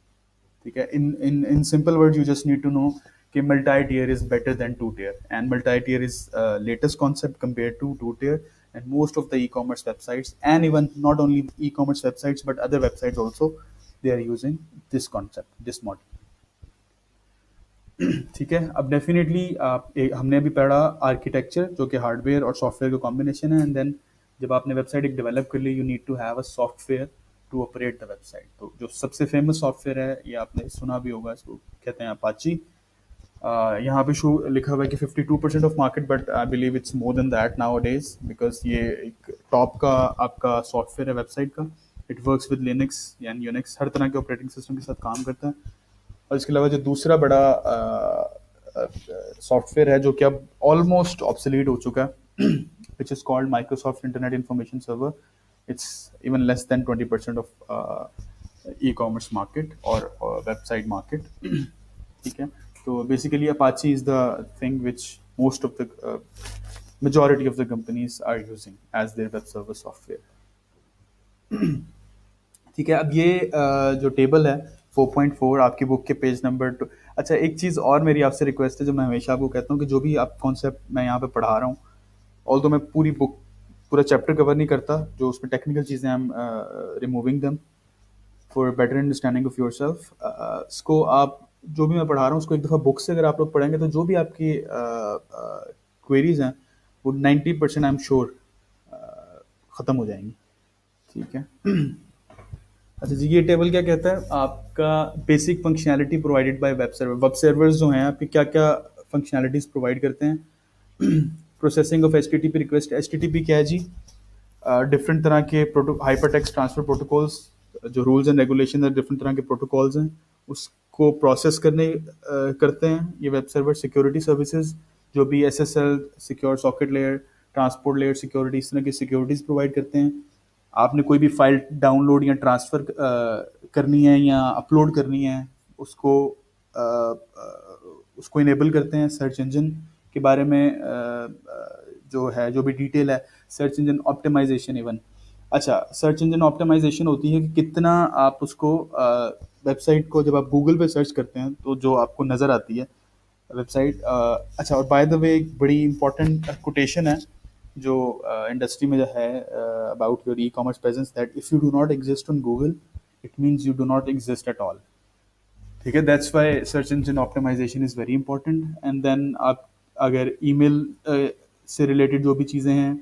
ठीक है? In in in simple word you just need to know कि multi tier is better than two tier and multi tier is latest concept compare to two tier and most of the e-commerce websites, and even not only e-commerce websites, but other websites also they are using this concept, this model. (clears throat) ठीक है? अब definitely आप एक हमने अभी पढ़ा architecture जो कि हार्डवेयर और सॉफ्टवेयर का कॉम्बिनेशन है एंड देन जब आपने वेबसाइट एक डेवलप कर ली you need to have a software to operate the website तो जो सबसे फ़ेमस सॉफ्टवेयर है, ये आपने सुना भी होगा इसको, कहते हैं अपाची यहाँ पे शो लिखा हुआ है कि 52 percent of market but I believe it's more than that nowadays because ये एक टॉप का आपका सॉफ्टवेयर है वेबसाइट का. इट वर्क्स विद लिनक्स यानी यूनिक्स हर तरह के ऑपरेटिंग सिस्टम के साथ काम करता है। और इसके अलावा जो दूसरा बड़ा सॉफ्टवेयर है जो कि अब ऑलमोस्ट ऑब्सलीट हो चुका है which is called Microsoft internet information server it's even less than twenty percent of e commerce market और वेबसाइट मार्केट ठीक है? तो basically Apache is thing which most of the uh, majority of the companies are using as their web server software. ठीक है अब ये uh, जो table है 4.4 आपकी बुक के पेज नंबर टू अच्छा एक चीज़ और मेरी आपसे रिक्वेस्ट है जो मैं हमेशा आपको कहता हूँ कि जो भी आप कॉन्सेप्ट मैं यहाँ पे पढ़ा रहा हूँ ऑल तो मैं पूरी बुक पूरा चैप्टर कवर नहीं करता जो उसमें टेक्निकल चीज़ें हम removing them for better understanding of yourself इसको आप जो भी मैं पढ़ा रहा हूँ उसको एक दफ़ा बुक से अगर आप लोग पढ़ेंगे तो जो भी आपकी क्वेरीज हैं वो ninety percent I am sure ख़त्म हो जाएँगी ठीक है? अच्छा जी ये टेबल क्या कहता है? आपका basic functionality provided by web server web servers जो हैं आपके क्या क्या फंक्शनैलिटीज़ प्रोवाइड करते हैं? Processing of H T P request H T P क्या है जी? डिफरेंट uh, तरह के proto hyper text transfer protocols जो रूल्स एंड रेगुलेशन है डिफरेंट तरह के प्रोटोकॉल्स हैं उसको प्रोसेस करने uh, करते हैं ये वेब सर्वर सिक्योरिटी सर्विसेज़ जो भी S S L secure socket layer transport layer security इस तरह की सिक्योरिटीज़ प्रोवाइड करते हैं। आपने कोई भी फ़ाइल डाउनलोड या ट्रांसफ़र करनी है या अपलोड करनी है, उसको उसको इनेबल करते हैं सर्च इंजन के बारे में जो है, जो भी डिटेल है सर्च इंजन ऑप्टिमाइजेशन इवन अच्छा सर्च इंजन ऑप्टिमाइजेशन होती है कि कितना आप उसको वेबसाइट को जब आप गूगल पे सर्च करते हैं तो जो आपको नज़र आती है वेबसाइट अच्छा और बाय द वे एक बड़ी इंपॉर्टेंट कोटेशन है जो इंडस्ट्री uh, में जो है about your e commerce presence that if you do not exist on Google it means you do not exist at all ठीक है? That's why search engine optimisation is very important and then आप अगर email uh, से related जो भी चीज़ें हैं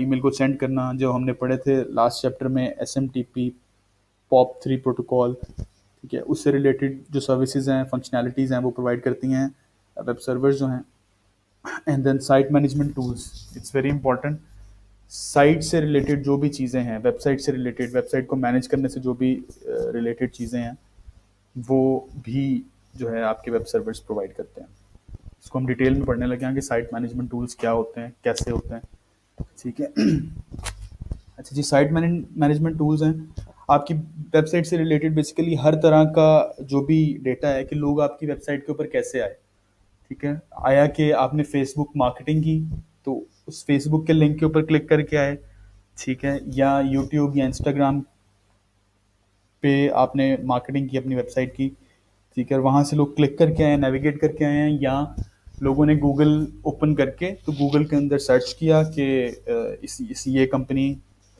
email uh, को सेंड करना जो हमने पढ़े थे लास्ट चैप्टर में S M T P pop three protocol ठीक है? उससे रिलेटेड जो सर्विसेज़ हैं फंक्शनैलिटीज़ हैं वो प्रोवाइड करती हैं वेब सर्वर्स जो हैं and then site management tools it's very important site से रिलेटेड जो भी चीज़ें हैं वेबसाइट से रिलेटेड वेबसाइट को मैनेज करने से जो भी रिलेटेड uh, चीज़ें हैं वो भी जो है आपके वेब सर्वर्स प्रोवाइड करते हैं। इसको हम डिटेल में पढ़ने लगे हैं कि साइट मैनेजमेंट टूल्स क्या होते हैं कैसे होते हैं। ठीक है। (clears throat) अच्छा जी साइट मैनेजमेंट टूल्स हैं। आपकी वेबसाइट से रिलेटेड बेसिकली हर तरह का जो भी डेटा है कि लोग आपकी वेबसाइट के ऊपर कैसे आए। ठीक है? आया कि आपने फेसबुक मार्केटिंग की तो उस फेसबुक के लिंक के ऊपर क्लिक करके आए ठीक है? या यूट्यूब या इंस्टाग्राम पे आपने मार्केटिंग की अपनी वेबसाइट की ठीक है? वहाँ से लोग क्लिक करके आए नेविगेट करके आए हैं या लोगों ने गूगल ओपन करके तो गूगल के अंदर सर्च किया कि इस, इस ये कंपनी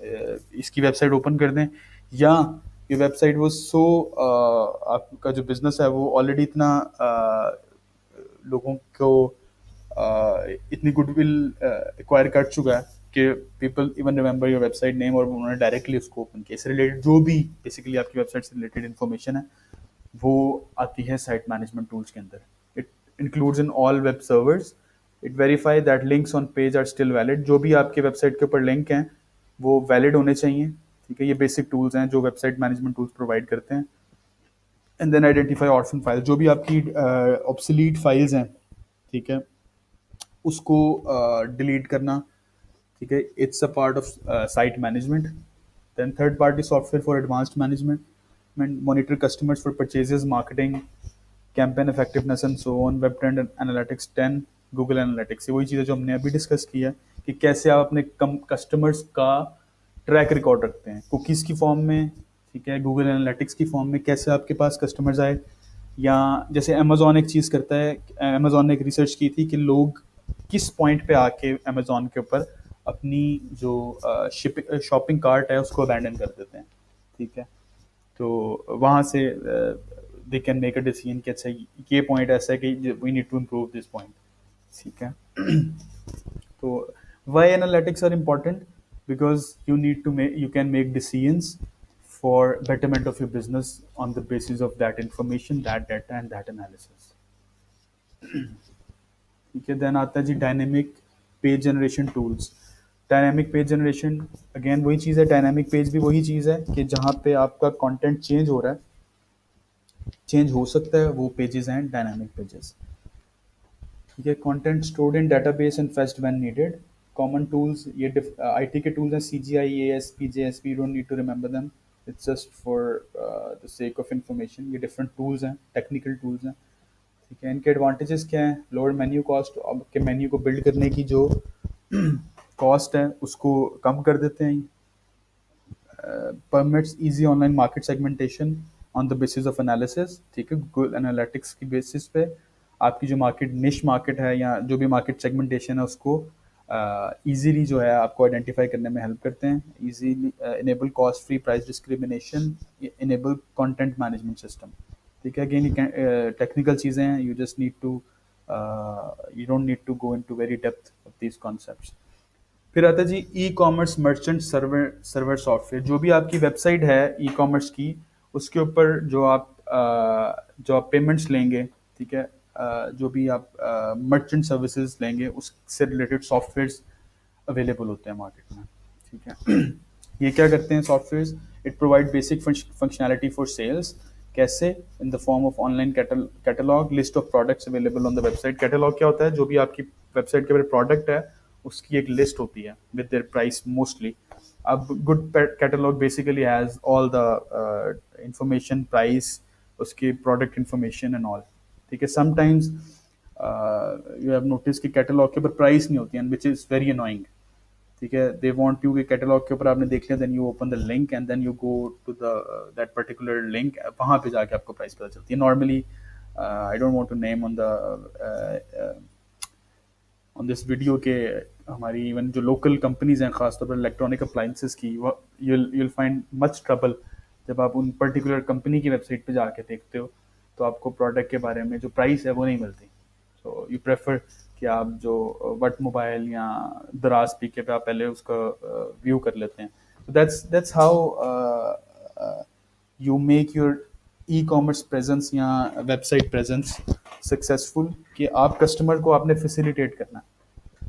इसकी वेबसाइट ओपन कर दें। या ये वेबसाइट वो सो आपका जो बिज़नेस है वो ऑलरेडी इतना लोगों को इतनी गुडविल एक्वायर कर चुका है कि people even remember your website name और उन्होंने डायरेक्टली उसको ओपन किया। इससे रिलेटेड जो भी बेसिकली आपकी वेबसाइट से रिलेटेड इन्फॉर्मेशन है, वो आती है साइट मैनेजमेंट टूल्स के अंदर। It includes in all web servers it verify that links on page are still valid जो भी आपके वेबसाइट के ऊपर लिंक हैं, वो वैलिड होने चाहिए। ठीक है, ये बेसिक टूल्स हैं जो वेबसाइट मैनेजमेंट टूल्स प्रोवाइड करते हैं। And then identify orphan file जो भी आपकी ऑब्सलीट uh, फाइल्स हैं ठीक है उसको डिलीट uh, करना ठीक है it's a part of site management then third party software for advanced management monitor customers for purchases marketing campaign effectiveness and so on web trend analytics ten Google analytics ये वही चीज़ें जो हमने अभी discuss की है कि कैसे आप अपने कम कस्टमर्स का ट्रैक रिकॉर्ड रखते हैं कुकीज़ की फॉर्म में ठीक है गूगल एनालिटिक्स की फॉर्म में कैसे आपके पास कस्टमर्स आए? या जैसे अमेजोन एक चीज़ करता है अमेजोन ने एक रिसर्च की थी कि लोग किस पॉइंट पे आके अमेजोन के ऊपर अपनी जो शॉपिंग कार्ट है उसको अबैंडन कर देते हैं, ठीक है? तो वहाँ से they can make a decision कि अच्छा ये पॉइंट ऐसा है कि we need to improve this point ठीक है? (clears throat) तो why analytics are important because you need to make you can make decisions for betterment of your business on the basis of that information, that data, and that analysis. ठीक है then आता है जी dynamic page generation tools dynamic page generation again वही चीज़ है dynamic page भी वही चीज़ है कि जहाँ पे आपका कंटेंट चेंज हो रहा है चेंज हो सकता है वो पेजेस हैं डायनेमिक पेजेस ठीक है content stored in database and fetched when needed common tools ये आईटी के टूल्स हैं C G I A S P J S P don't need to remember them it's just for the sake of information ये different tools हैं technical tools हैं. ठीक है, इनके advantages क्या हैं? लोअर मेन्यू कॉस्ट आपके मेन्यू को बिल्ड करने की जो (clears throat) कॉस्ट है, उसको कम कर देते हैं। Permits easy online market segmentation on the basis of analysis ठीक है गूगल एनालिटिक्स की बेसिस पे आपकी जो मार्केट निश मार्केट है या जो भी मार्केट सेगमेंटेशन है, उसको ईजीली जो है आपको आइडेंटिफाई करने में हेल्प करते हैं। Easily enable cost free price discrimination enable content management system ठीक है अगेन टेक्निकल चीज़ें हैं। You just need to you don't need to go into very depth of these concept फिर आता है जी e commerce merchant server server software जो भी आपकी वेबसाइट है ई कॉमर्स की उसके ऊपर जो आप uh, जो आप पेमेंट्स लेंगे ठीक है जो भी आप मर्चेंट सर्विसेज़ लेंगे, उससे रिलेटेड सॉफ्टवेयर्स अवेलेबल होते हैं मार्केट में, ठीक है? (clears throat) ये क्या करते हैं softwares it provide basic functionality for sales कैसे? In the form of online catalogue list of products available on the website catalogue क्या होता है? जो भी आपकी वेबसाइट के ऊपर प्रोडक्ट है, उसकी एक लिस्ट होती है विद देयर प्राइस मोस्टली अब good catalogue basically has all the information price उसकी प्रोडक्ट इंफॉर्मेशन एंड ऑल ठीक है समटाइम्स यू हैव नोटिस कि कैटलॉग के ऊपर प्राइस नहीं होती है विच इज़ वेरी अनोइंग ठीक है दे वांट यू कि कैटलॉग के ऊपर आपने देख लिया then you open the link and then you go to that particular link वहाँ पे जाके आपको प्राइस पता चलती है. Normally I don't want to name on the on this video के हमारी इवन जो लोकल कंपनीज़ हैं, खासतौर पर इलेक्ट्रॉनिक अप्लाइंसेस की यूल फाइंड मच ट्रबल जब आप उन पर्टिकुलर कंपनी की वेबसाइट पे जाके देखते हो. तो आपको प्रोडक्ट के बारे में जो प्राइस है वो नहीं मिलती। सो यू प्रेफर कि आप जो वट मोबाइल या दराज स्पीकर पे आप पहले उसका व्यू कर लेते हैं। That's that's how you make your e commerce presence या वेबसाइट प्रेजेंस सक्सेसफुल कि आप कस्टमर को आपने फैसिलिटेट करना।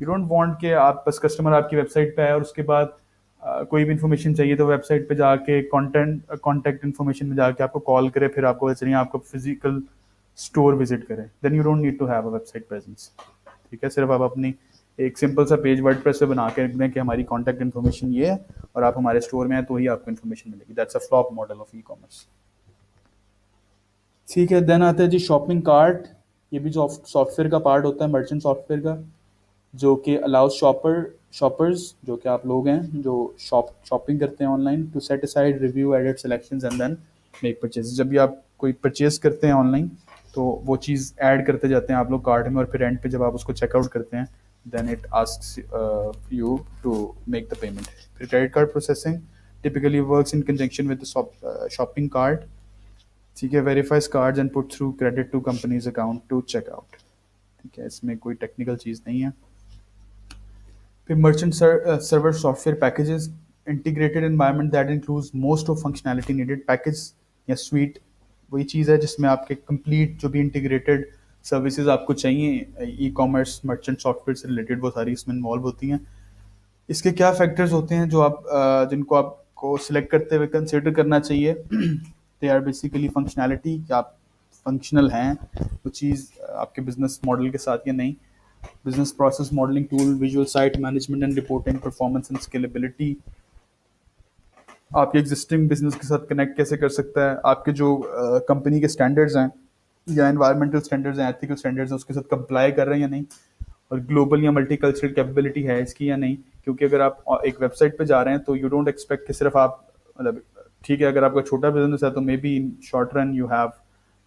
यू डोंट वांट कि आप बस कस्टमर आपकी वेबसाइट पे आए और उसके बाद कोई भी इन्फॉर्मेशन चाहिए तो वेबसाइट पे जाके कंटेंट कांटेक्ट इन्फॉर्मेशन में जाके आपको कॉल करे, फिर आपको चलिए आपको फ़िज़िकल स्टोर विज़िट करे। Then you don't need to have a website presence ठीक है? सिर्फ़ आप अपनी एक सिंपल सा पेज वर्ड प्रेस पे बना के रख दें कि हमारी कॉन्टैक्ट इन्फॉर्मेशन ये है और आप हमारे स्टोर में हैं तो ही आपको इन्फॉर्मेशन मिलेगी। That's a flop model of e commerce ठीक है? देन आता है जी शॉपिंग कार्ट ये भी जो सॉफ्टवेयर का पार्ट होता है मर्चेंट सॉफ्टवेयर का। जो कि अलाउ शॉपर शॉपर्स जो कि आप लोग हैं, जो शॉप शॉपिंग करते हैं online to set aside review edit selections and then make purchase जब भी आप कोई परचेज करते हैं ऑनलाइन तो वो चीज़ ऐड करते जाते हैं आप लोग कार्ड में और फिर एंड पे जब आप उसको चेकआउट करते हैं then it ask you to make the payment फिर credit card processing typically works in conjunction with shopping card ठीक है verifies card and put through credit to companies account to checkout ठीक है, इसमें कोई टेक्निकल चीज़ नहीं है। फिर merchant server software packages integrated environment that includes most of functionality needed package या suite, वही चीज़ है जिसमें आपके कंप्लीट जो भी इंटीग्रेटेड सर्विसेज़ आपको चाहिए ई कॉमर्स मर्चेंट सॉफ्टवेयर से रिलेटेड वो सारी इसमें इन्वॉल्व होती हैं। इसके क्या फैक्टर्स होते हैं जो आप जिनको आपको सिलेक्ट करते हुए कंसिडर करना चाहिए? दे आर बेसिकली फंक्शनैलिटी कि आप फंक्शनल हैं, वो चीज़ आपके बिज़नेस मॉडल के साथ या नहीं। Business process modelling tool visual site management and reporting performance and scalability आपके एग्जिस्टिंग बिज़नेस के साथ कनेक्ट कैसे कर सकता है? आपके जो कंपनी uh, के स्टैंडर्ड्स हैं या इन्वायरमेंटल स्टैंडर्ड्स हैं एथिकल स्टैंडर्ड्स हैं उसके साथ कंप्लाई कर रहे हैं या नहीं? और ग्लोबल या मल्टी कल्चरल कैपेबिलिटी है इसकी या नहीं? क्योंकि अगर आप एक वेबसाइट पे जा रहे हैं तो यू डोंट एक्सपेक्ट कि सिर्फ़ आप मतलब ठीक है अगर आपका छोटा बिज़नेस है तो maybe in short run you have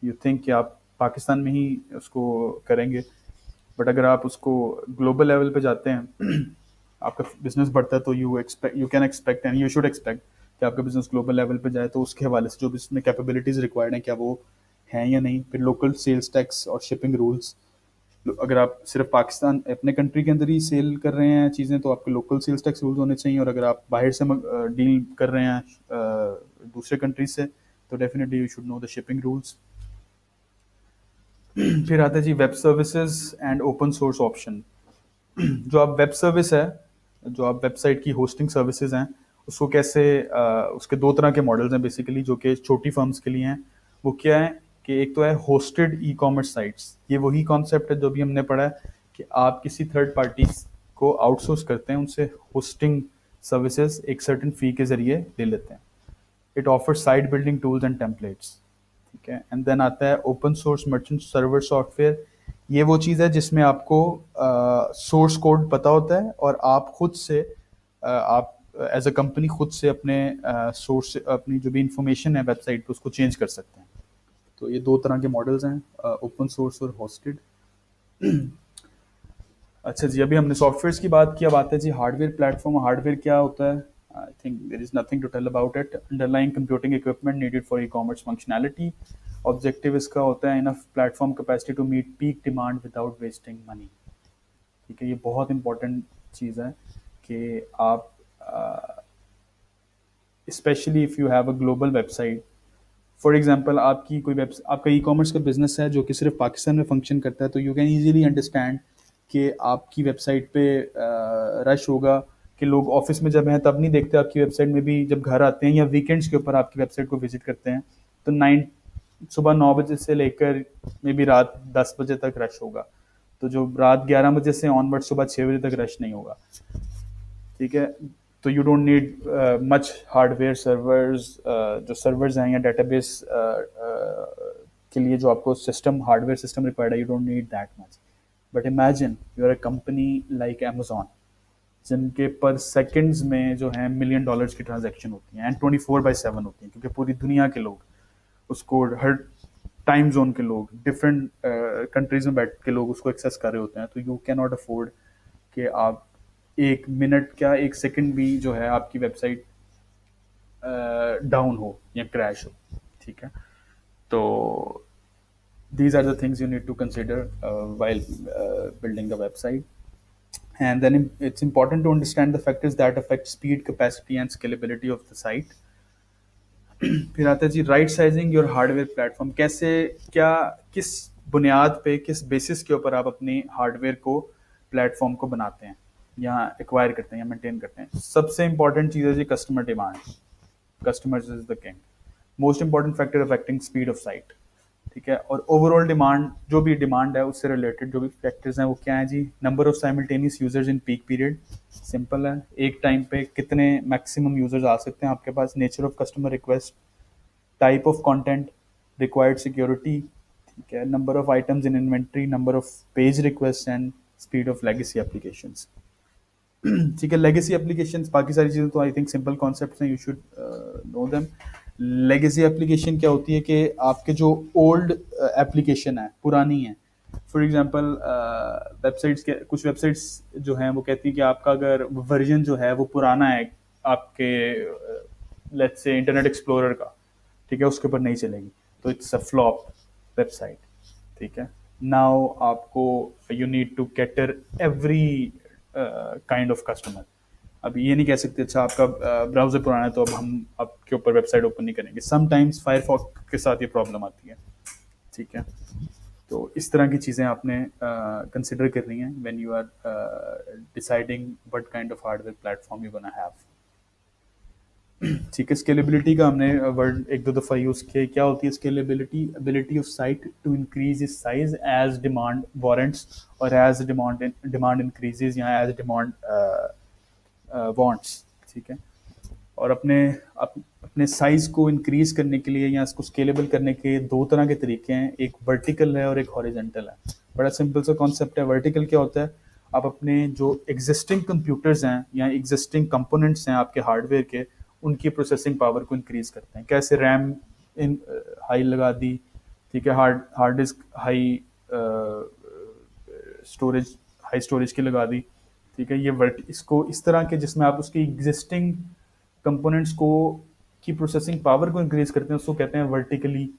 you think कि आप पाकिस्तान में ही उसको करेंगे। बट अगर आप उसको ग्लोबल लेवल पे जाते हैं, (clears throat) आपका बिज़नेस बढ़ता है तो you expect you can expect and you should expect कि आपका बिज़नेस ग्लोबल लेवल पे जाए तो उसके हवाले से जो इसमें कैपेबिलिटीज़ रिक्वायर्ड हैं, क्या वो हैं या नहीं? फिर लोकल सेल्स टैक्स और शिपिंग रूल्स अगर आप सिर्फ़ पाकिस्तान, अपने कंट्री के अंदर ही सेल कर रहे हैं चीज़ें तो आपके लोकल सेल्स टैक्स रूल्स होने चाहिए। और अगर आप बाहर से डील कर रहे हैं दूसरे कंट्रीज़ से तो definitely you should know the shipping rules (clears throat) फिर आता है जी web services and open source option जो आप वेब सर्विस है जो आप वेबसाइट की होस्टिंग सर्विसेज़ हैं उसको कैसे आ, उसके दो तरह के मॉडल्स हैं बेसिकली जो कि छोटी फर्म्स के लिए हैं। वो क्या है कि एक तो है होस्टेड ई कॉमर्स साइट्स ये वही कॉन्सेप्ट है जो भी हमने पढ़ा है कि आप किसी थर्ड पार्टी को आउटसोर्स करते हैं उनसे होस्टिंग सर्विसेज़ एक सर्टन फ़ी के ज़रिए ले लेते हैं। It offer site building tools and templates ठीक है? एंड देन आता है open source merchant server software ये वो चीज़ है जिसमें आपको सोर्स uh, कोड पता होता है और आप खुद से uh, आप एज अ कंपनी खुद से अपने सोर्स uh, अपनी जो भी इंफॉर्मेशन है वेबसाइट पे उसको चेंज कर सकते हैं। तो ये दो तरह के मॉडल्स हैं ओपन सोर्स और होस्टेड (clears throat) अच्छा जी अभी हमने सॉफ्टवेयर की बात की अब आते हैं जी हार्डवेयर प्लेटफॉर्म हार्डवेयर क्या होता है? I think there is nothing to tell about it. Underlying computing equipment needed for e-commerce functionality. Objective इसका होता है enough platform capacity to meet peak demand without wasting money. ठीक है ये बहुत important चीज़ है कि आप specially if you have a global website for example आपकी कोई वेब आपका ई कॉमर्स का बिज़नेस है जो कि सिर्फ़ पाकिस्तान में फ़ंक्शन करता है तो यू कैन ईजिली अंडरस्टैंड कि आपकी वेबसाइट पे रश होगा कि लोग ऑफ़िस में जब हैं तब नहीं देखते आपकी वेबसाइट में भी जब घर आते हैं या वीकेंड्स के ऊपर आपकी वेबसाइट को विज़िट करते हैं तो नाइन सुबह नौ बजे से लेकर मे बी रात दस बजे तक रश होगा। तो जो रात ग्यारह बजे से ऑनवर्ड सुबह छः बजे तक रश नहीं होगा। ठीक है? तो you don't need much hardware servers जो सर्वर्स हैं या डेटाबेस uh, uh, के लिए जो आपको सिस्टम हार्डवेयर सिस्टम रिक्वायर्ड है you don't need that much but imagine you are a company like Amazon जिनके पर सेकंड्स में जो है मिलियन डॉलर्स की ट्रांजैक्शन होती हैं and twenty four by seven होती हैं क्योंकि पूरी दुनिया के लोग उसको हर टाइम जोन के लोग डिफरेंट कंट्रीज़ uh, में बैठ के लोग उसको एक्सेस कर रहे होते हैं तो यू कैन नॉट अफोर्ड कि आप एक मिनट क्या एक सेकंड भी जो है आपकी वेबसाइट डाउन uh, हो या क्रैश हो ठीक है? तो these are the things you need to consider while building the website and then it's important to understand the factors that affect speed, capacity, and scalability of the site. (clears throat) फिर आता है जी right sizing your hardware platform कैसे, क्या, किस बुनियाद पे, किस basis के ऊपर आप अपनी हार्डवेयर को प्लेटफॉर्म को बनाते हैं? या एक्वायर करते हैं, या मेंटेन करते हैं? सबसे इंपॉर्टेंट चीज़ है जी customer demand customers is the king most important factor affecting speed of site ठीक है? और ओवरऑल डिमांड जो भी डिमांड है, उससे रिलेटेड जो भी फैक्टर्स हैं, वो क्या है जी? Number of simultaneous users in peak period simple है। एक टाइम पे कितने मैक्सिमम यूज़र्स आ सकते हैं आपके पास? Nature of customer request type of content required security ठीक है? Number of items in inventory number of page request and speed of legacy applications ठीक है लेगेसी एप्लीकेशन बाकी सारी चीज़ें तो आई थिंक सिंपल कॉन्सेप्ट हैं you should know them legacy application क्या होती है कि आपके जो ओल्ड एप्लीकेशन uh, है पुरानी है। फॉर एग्जांपल वेबसाइट्स के कुछ वेबसाइट्स जो हैं वो कहती है कि आपका अगर वर्जन जो है वो पुराना है आपके लेट्स से इंटरनेट एक्सप्लोरर का ठीक है उसके ऊपर नहीं चलेगी। तो इट्स अ फ्लॉप वेबसाइट ठीक है। नाउ आपको you need to cater every kind of customer अब ये नहीं कह सकते अच्छा आपका ब्राउज़र पुराना है तो अब हम आपके ऊपर वेबसाइट ओपन नहीं करेंगे। समटाइम्स फायरफॉक्स के साथ ये प्रॉब्लम आती है। ठीक है? तो इस तरह की चीज़ें आपने कंसिडर uh, करनी है when you are deciding what kind of hardware platform you gonna have ठीक है? स्केलेबिलिटी का हमने वर्ड एक दो दफ़ा यूज़ किया क्या होती है scalability ability of site to increase is size as demand warrants और एज डिमांड डिमांड इंक्रीजेज या एज डिमांड वांट्स ठीक है? और अपने अप, अपने साइज़ को इंक्रीज करने के लिए या इसको स्केलेबल करने के दो तरह के तरीके हैं। एक वर्टिकल है और एक हॉरिजेंटल है। बड़ा सिंपल सा कॉन्सेप्ट है। वर्टिकल क्या होता है? आप अपने जो एग्जिस्टिंग कंप्यूटर्स हैं या एग्जिस्टिंग कंपोनेंट्स हैं आपके हार्डवेयर के उनकी प्रोसेसिंग पावर को इंक्रीज करते हैं। कैसे रैम इन हाई लगा दी ठीक है? Hard hard disk high storage high storage की लगा दी। ठीक है ये वर्ट इसको इस तरह के जिसमें आप उसकी एग्जिस्टिंग कंपोनेंट्स को की प्रोसेसिंग पावर को इंक्रीज करते हैं उसको कहते हैं वर्टिकली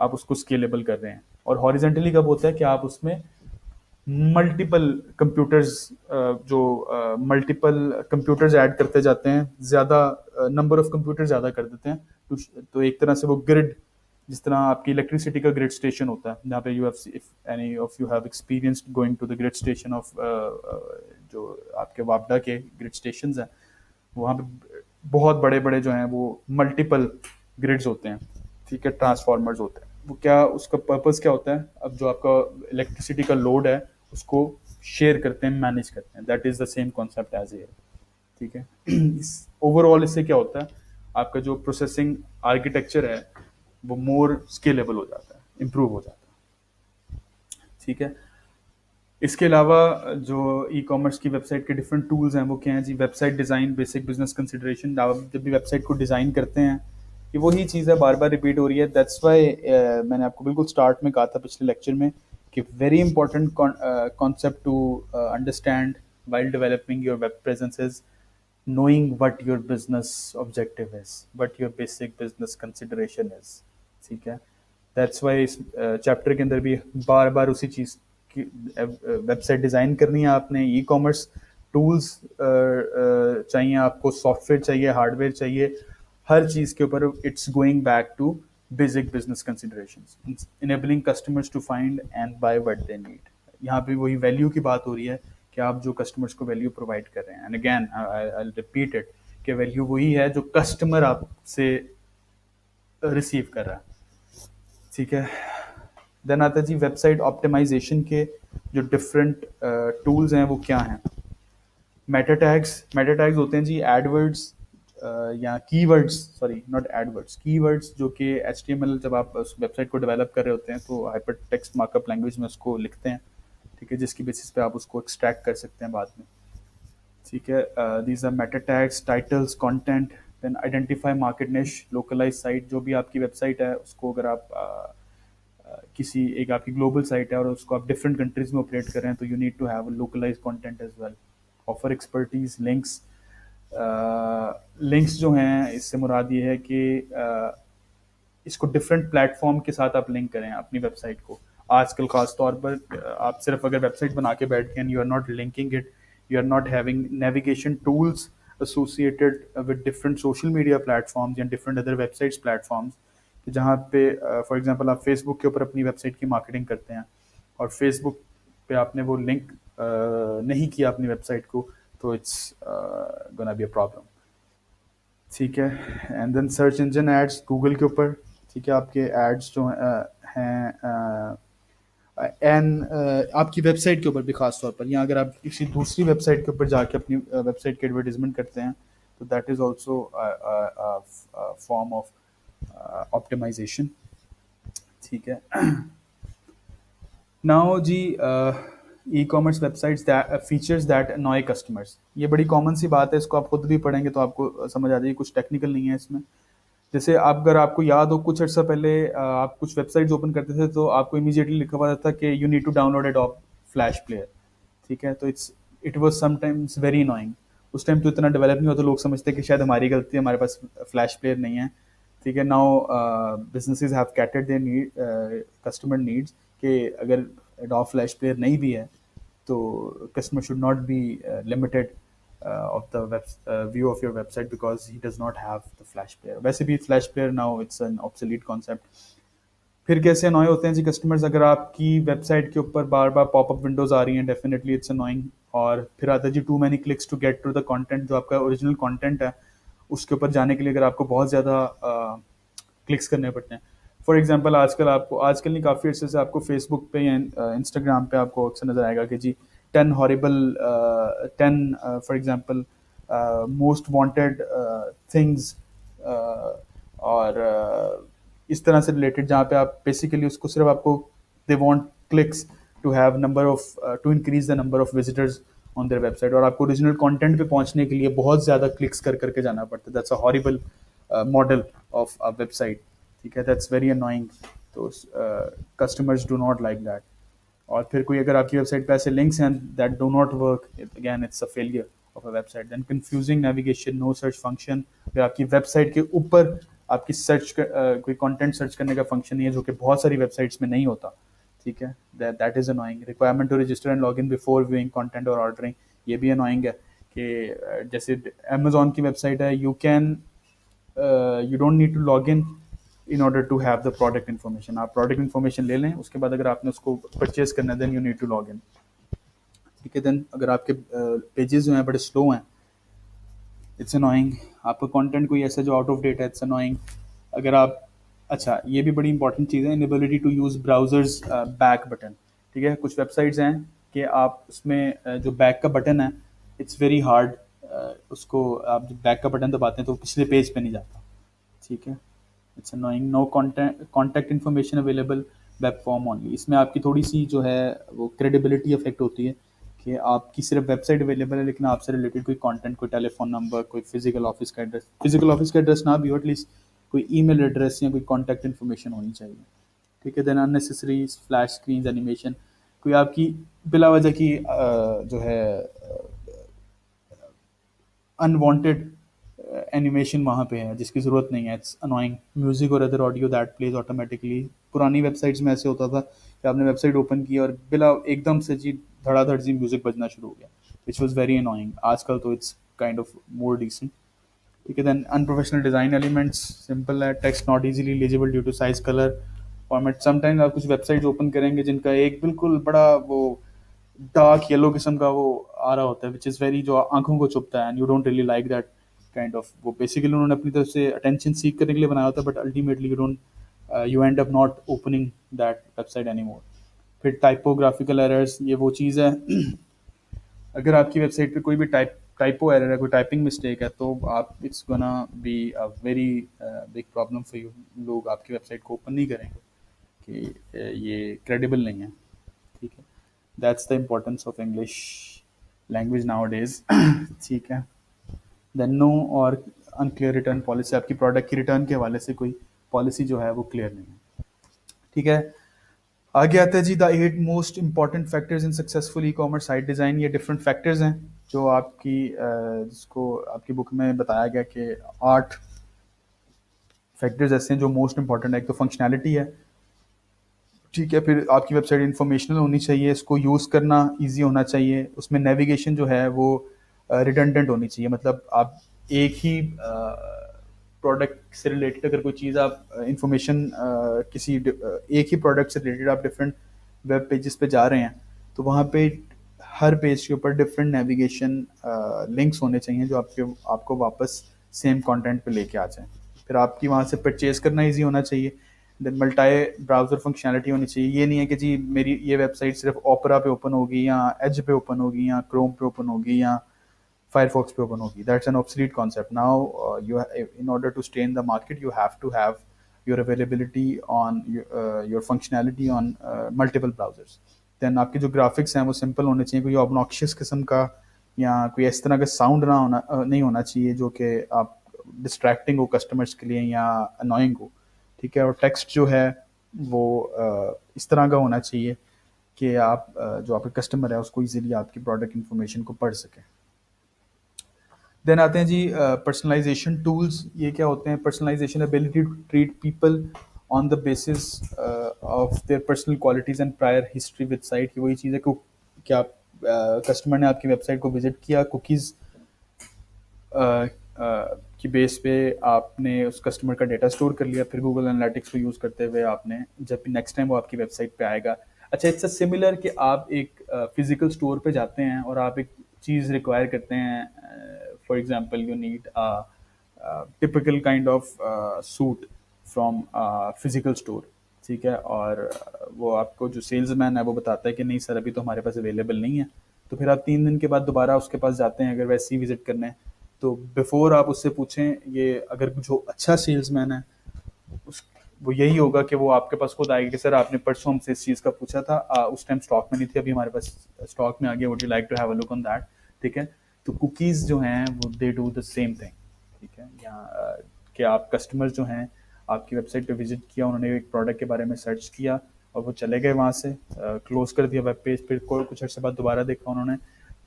आप उसको स्केलेबल कर रहे हैं। और हॉरिजेंटली कब होता है कि आप उसमें मल्टीपल कंप्यूटर्स जो मल्टीपल कंप्यूटर्स ऐड करते जाते हैं ज़्यादा नंबर ऑफ़ कंप्यूटर ज़्यादा कर देते हैं तो, तो एक तरह से वो ग्रिड जिस तरह आपकी इलेक्ट्रिसिटी का ग्रिड स्टेशन होता है जहाँ पे you have if any of you have experienced going to the grid station of जो आपके वापडा के ग्रिड स्टेशन हैं, वहाँ पे बहुत बड़े बड़े जो हैं, वो मल्टीपल ग्रिड्स होते हैं। ठीक है ट्रांसफार्मर्स होते हैं। वो क्या, उसका पर्पज़ क्या होता है? अब जो आपका इलेक्ट्रिसिटी का लोड है, उसको शेयर करते हैं मैनेज करते हैं। That is the same concept as a ठीक है? इस ओवरऑल इससे क्या होता है? आपका जो प्रोसेसिंग आर्किटेक्चर है, वो मोर स्केलेबल हो जाता है इम्प्रूव हो जाता है। ठीक है? इसके अलावा जो ई कॉमर्स की वेबसाइट के डिफरेंट टूल्स हैं वो क्या हैं जी? Website design basic business consideration आप जब भी वेबसाइट को डिज़ाइन करते हैं कि वही चीज़ है बार बार रिपीट हो रही है। दैट्स वाई uh, मैंने आपको बिल्कुल स्टार्ट में कहा था पिछले लेक्चर में कि very important concept to understand while developing your web presence is knowing what your business objective is what your basic business consideration is. ठीक है? दैट्स वाई इस चैप्टर के अंदर भी बार बार उसी चीज़ वेबसाइट डिज़ाइन करनी है आपने ई कॉमर्स टूल्स चाहिए आपको, सॉफ्टवेयर चाहिए, हार्डवेयर चाहिए, हर चीज़ के ऊपर it's going back to basic business consideration enabling customers to find and buy what they need यहाँ पे वही वैल्यू की बात हो रही है कि आप जो कस्टमर्स को वैल्यू प्रोवाइड कर रहे हैं. And again I repeat it कि वैल्यू वही है जो कस्टमर आपसे रिसीव कर रहा है. ठीक है? देन आता जी वेबसाइट ऑप्टिमाइजेशन के जो डिफरेंट टूल्स uh, हैं वो क्या हैं? मेटा टैग्स मेटा टैग्स होते हैं जी एडवर्ड्स uh, या keywords sorry not AdWords keywords जो कि एच जब आप उस वेबसाइट को डेवलप कर रहे होते हैं तो हाइपर टेक्स्ट मार्कअप लैंग्वेज में उसको लिखते हैं ठीक है जिसकी बेसिस पे आप उसको एक्सट्रैक्ट कर सकते हैं बाद में। ठीक है these are meta tags titles content then identify market niche localise site जो भी आपकी वेबसाइट है उसको अगर आप uh, किसी एक आपकी ग्लोबल साइट है और उसको आप डिफरेंट कंट्रीज़ में ऑपरेट कर रहे हैं तो you need to have localise content as well offer expertise links links जो हैं इससे मुराद ये है कि uh, इसको डिफरेंट प्लेटफॉर्म के साथ आप लिंक करें अपनी वेबसाइट को। आजकल खास तौर पर आप सिर्फ़ अगर वेबसाइट बना के बैठ गए you are not linking it you are not having navigation tools associated with different social media platforms या डिफरेंट अदर वेबसाइट्स प्लेटफॉर्म्स जहाँ पे फॉर एग्जांपल आप फेसबुक के ऊपर अपनी वेबसाइट की मार्केटिंग करते हैं और फेसबुक पे आपने वो लिंक नहीं किया अपनी वेबसाइट को तो it's gonna be a problem ठीक है? And then search engine ads Google के ऊपर, ठीक है? आपके एड्स जो हैं एन आपकी वेबसाइट के ऊपर भी खास तौर पर, या अगर आप किसी दूसरी वेबसाइट के ऊपर जाके अपनी वेबसाइट की एडवर्टीजमेंट करते हैं तो that is also form of optimisation ठीक है। Now ji e commerce websites features that annoy customers ये बड़ी कॉमन सी बात है, इसको आप खुद भी पढ़ेंगे तो आपको समझ आ जाएगी, कुछ टेक्निकल नहीं है इसमें। जैसे आप, अगर आपको याद हो, कुछ अर्सा पहले आप कुछ वेबसाइट्स ओपन करते थे तो आपको इमीडिएटली लिखा हुआ था कि you need to download ad of Flash Player ठीक है तो it's it was sometimes very annoying उस टाइम तो इतना डेवलप नहीं हुआ तो लोग समझते कि शायद हमारी गलती है, हमारे पास फ्लैश प्लेयर नहीं है। ठीक है now businesses have catered their need customer needs कि अगर एडोब फ्लैश प्लेयर नहीं भी है तो customer should not be limited of the web uh, view of your website because he does not have the वैसे भी flash player now it's an obsolete concept फिर कैसे अनॉय होते हैं जी कस्टमर्स अगर आपकी वेबसाइट के ऊपर बार बार पॉपअप विंडोज़ आ रही हैं डेफिनेटली इट्स अनोइंग और फिर आता है जी too many clicks to get to the content जो आपका ओरिजिनल कंटेंट है उसके ऊपर जाने के लिए अगर आपको बहुत ज़्यादा क्लिक्स करने पड़ते हैं। फॉर एग्ज़ाम्पल आजकल आपको आजकल नहीं काफ़ी अर्से से आपको फेसबुक पे या इंस्टाग्राम पे आपको अक्सर नज़र आएगा कि जी ten horrible ten for example most wanted things और uh, इस तरह से रिलेटेड जहाँ पे आप बेसिकली उसको सिर्फ़ आपको they want clicks to have number of to increase the number of visitors on their website और आपको ओरिजिनल कंटेंट पे पहुँचने के लिए बहुत ज़्यादा क्लिक्स कर करके जाना पड़ता है। That's a horrible model of a website ठीक है? दैट्स वेरी अनोइंग तो customers do not like that और फिर कोई अगर आपकी वेबसाइट पे ऐसे लिंक्स हैं that do not work again it's a failure of a website then confusing navigation no search function फिर आपकी वेबसाइट के ऊपर आपकी सर्च कर, कोई कंटेंट सर्च करने का फ़ंक्शन नहीं है जो कि बहुत सारी वेबसाइट्स में नहीं होता। ठीक है? That is annoying requirement to register and log in before viewing content और ऑर्डरिंग ये भी अनोइंग है कि जैसे अमेजोन की वेबसाइट है you can you don't need to log in in order to have the product information आप product information ले लें, उसके बाद अगर आपने उसको परचेज करना है then you need to log in ठीक है देन अगर आपके पेजेस जो हैं बड़े स्लो हैं इट्स अनोइंग आपका कंटेंट कोई ऐसा जो आउट ऑफ़ डेट है इट्स अनोइंग अगर आप अच्छा ये भी बड़ी इंपॉर्टेंट चीज़ है inability to use browsers back button ठीक है कुछ वेबसाइट्स हैं कि आप उसमें uh, जो बैक का बटन है इट्स वेरी हार्ड उसको आप जब बैक का बटन दबाते हैं तो पिछले पेज पे नहीं जाता। ठीक है? It's annoying no contact information available web form only इसमें आपकी थोड़ी सी जो है वो क्रेडिबिलिटी अफेक्ट होती है कि आपकी सिर्फ़ वेबसाइट अवेलेबल है लेकिन आपसे रिलेटेड कोई कंटेंट कोई टेलीफोन नंबर कोई फ़िज़िकल ऑफ़िस का एड्रेस फ़िज़िकल ऑफ़िस का एड्रेस ना भी हो एटलीस्ट कोई ईमेल एड्रेस या कोई कॉन्टैक्ट इन्फॉर्मेशन होनी चाहिए। ठीक है then unnecessary flash screen animation कोई आपकी बिला वजह की जो है अनवांटेड एनिमेशन वहाँ पे है, जिसकी ज़रूरत नहीं है। इट्स अनोइंग म्यूज़िक और other audio that plays automatically पुरानी वेबसाइट्स में ऐसे होता था कि आपने वेबसाइट ओपन की और बिला एकदम से जी धड़ाधड़ जी म्यूज़िक बजना शुरू हो गया विच वॉज़ वेरी अनोइंग आजकल तो it's kind of more decent ठीक है then unprofessional design elements simple है text not easily eligible due to size colour format sometimes आप कुछ वेबसाइट ओपन करेंगे जिनका एक बिल्कुल बड़ा वो डार्क येलो किस्म का वो आ रहा होता है विच इज़ वेरी जो आँखों को चुपता है and you don't really like that kind of वो. बेसिकली उन्होंने अपनी तरफ़ से अटेंशन सीख करने के लिए बनाया होता है but ultimately you don't you end up not opening that website any more फिर टाइपोग्राफिकल एरर्स ये वो चीज़ है। (clears throat) अगर आपकी वेबसाइट पे कोई भी टाइप टाइपो एरर है कोई टाइपिंग मिस्टेक है तो आप it's gonna be a very big problem for you लोग आपकी वेबसाइट को ओपन नहीं करेंगे कि uh, ये क्रेडिबल नहीं है ठीक है? That's the importance of English language nowadays ठीक है? देन नो और अनक्लियर रिटर्न पॉलिसी आपकी प्रोडक्ट की रिटर्न के हवाले से कोई पॉलिसी जो है वो क्लियर नहीं है ठीक है? आगे आता है जी the eight most important factors in successful e commerce site design ये डिफरेंट फैक्टर्स हैं। जो आपकी जिसको आपकी बुक में बताया गया कि आठ फैक्टर्स ऐसे हैं जो मोस्ट इंपॉर्टेंट है। एक तो फंक्शनैलिटी है, ठीक है, फिर आपकी वेबसाइट इंफॉर्मेशनल होनी चाहिए, इसको यूज़ करना ईजी होना चाहिए, उसमें नेविगेशन जो है वो रिडेंडेंट होनी चाहिए। मतलब आप एक ही प्रोडक्ट से रिलेटेड अगर कोई चीज़ आप इंफॉर्मेशन किसी एक ही प्रोडक्ट से रिलेटेड आप डिफरेंट वेब पेजेस पे जा रहे हैं तो वहाँ पे हर पेज के ऊपर डिफरेंट नेविगेशन लिंक्स होने चाहिए जो आपके आपको वापस सेम कंटेंट पे लेके आ जाए। फिर आपकी वहाँ से परचेज करना इजी होना चाहिए। देन मल्टाई ब्राउज़र फंक्शनैलिटी होनी चाहिए। ये नहीं है कि जी मेरी ये वेबसाइट सिर्फ़ ओपरा पे ओपन होगी या एज पे ओपन होगी या क्रोम पे ओपन होगी या फायरफॉक्स पे ओपन होगी। That's an obsolete concept now uh, you in order to stay in the market you have to have your availability on uh, your functionality on then आपके जो graphics हैं वो simple होने चाहिए, कोई ऑबनॉक्शियस किस्म का या कोई इस तरह का साउंड ना होना नहीं होना चाहिए जो कि आप डिस्ट्रैक्टिंग हो कस्टमर्स के लिए या अनोइंग हो। ठीक है? और टेक्स्ट जो है वो इस तरह का होना चाहिए कि आप जो आपके कस्टमर है उसको इजीली आपकी प्रोडक्ट इन्फॉर्मेशन को पढ़ सकें। देन आते हैं जी पर्सनलाइजेशन टूल्स ये क्या होते हैं? Personalization ability to treat people on the basis of their personal qualities and prior history with site की वही चीज़ है कि क्या कस्टमर uh, ने आपकी वेबसाइट को विज़िट किया कुकीज़ की बेस पे आपने उस कस्टमर का डेटा स्टोर कर लिया फिर गूगल एनालिटिक्स को यूज़ करते हुए आपने जब भी नेक्स्ट टाइम वो आपकी वेबसाइट पे आएगा। अच्छा इट्स अ सिमिलर कि आप एक फ़िज़िकल स्टोर पे जाते हैं और आप एक चीज़ रिक्वायर करते हैं for example you need typical kind of suit from physical store ठीक है? और वो आपको जो सेल्समैन है वो बताता है कि नहीं सर अभी तो हमारे पास अवेलेबल नहीं है। तो फिर आप तीन दिन के बाद दोबारा उसके पास जाते हैं अगर वैसे ही विज़िट करने तो बिफोर आप उससे पूछें ये अगर जो अच्छा सेल्समैन है उस वो यही होगा कि वो आपके पास खुद आएगी कि सर आपने परसों हमसे इस चीज़ का पूछा था आ, उस टाइम स्टॉक में नहीं थी अभी हमारे पास स्टॉक में आ गया would you like to have a look on that ठीक है? तो कुकीज़ जो हैं वो they do the same thing ठीक है? यहाँ कि आप कस्टमर जो हैं आपकी वेबसाइट पे विज़िट किया, उन्होंने एक प्रोडक्ट के बारे में सर्च किया और वो चले गए वहाँ से क्लोज कर दिया वेब पेज फिर कोई कुछ अर्से बाद दोबारा देखा उन्होंने।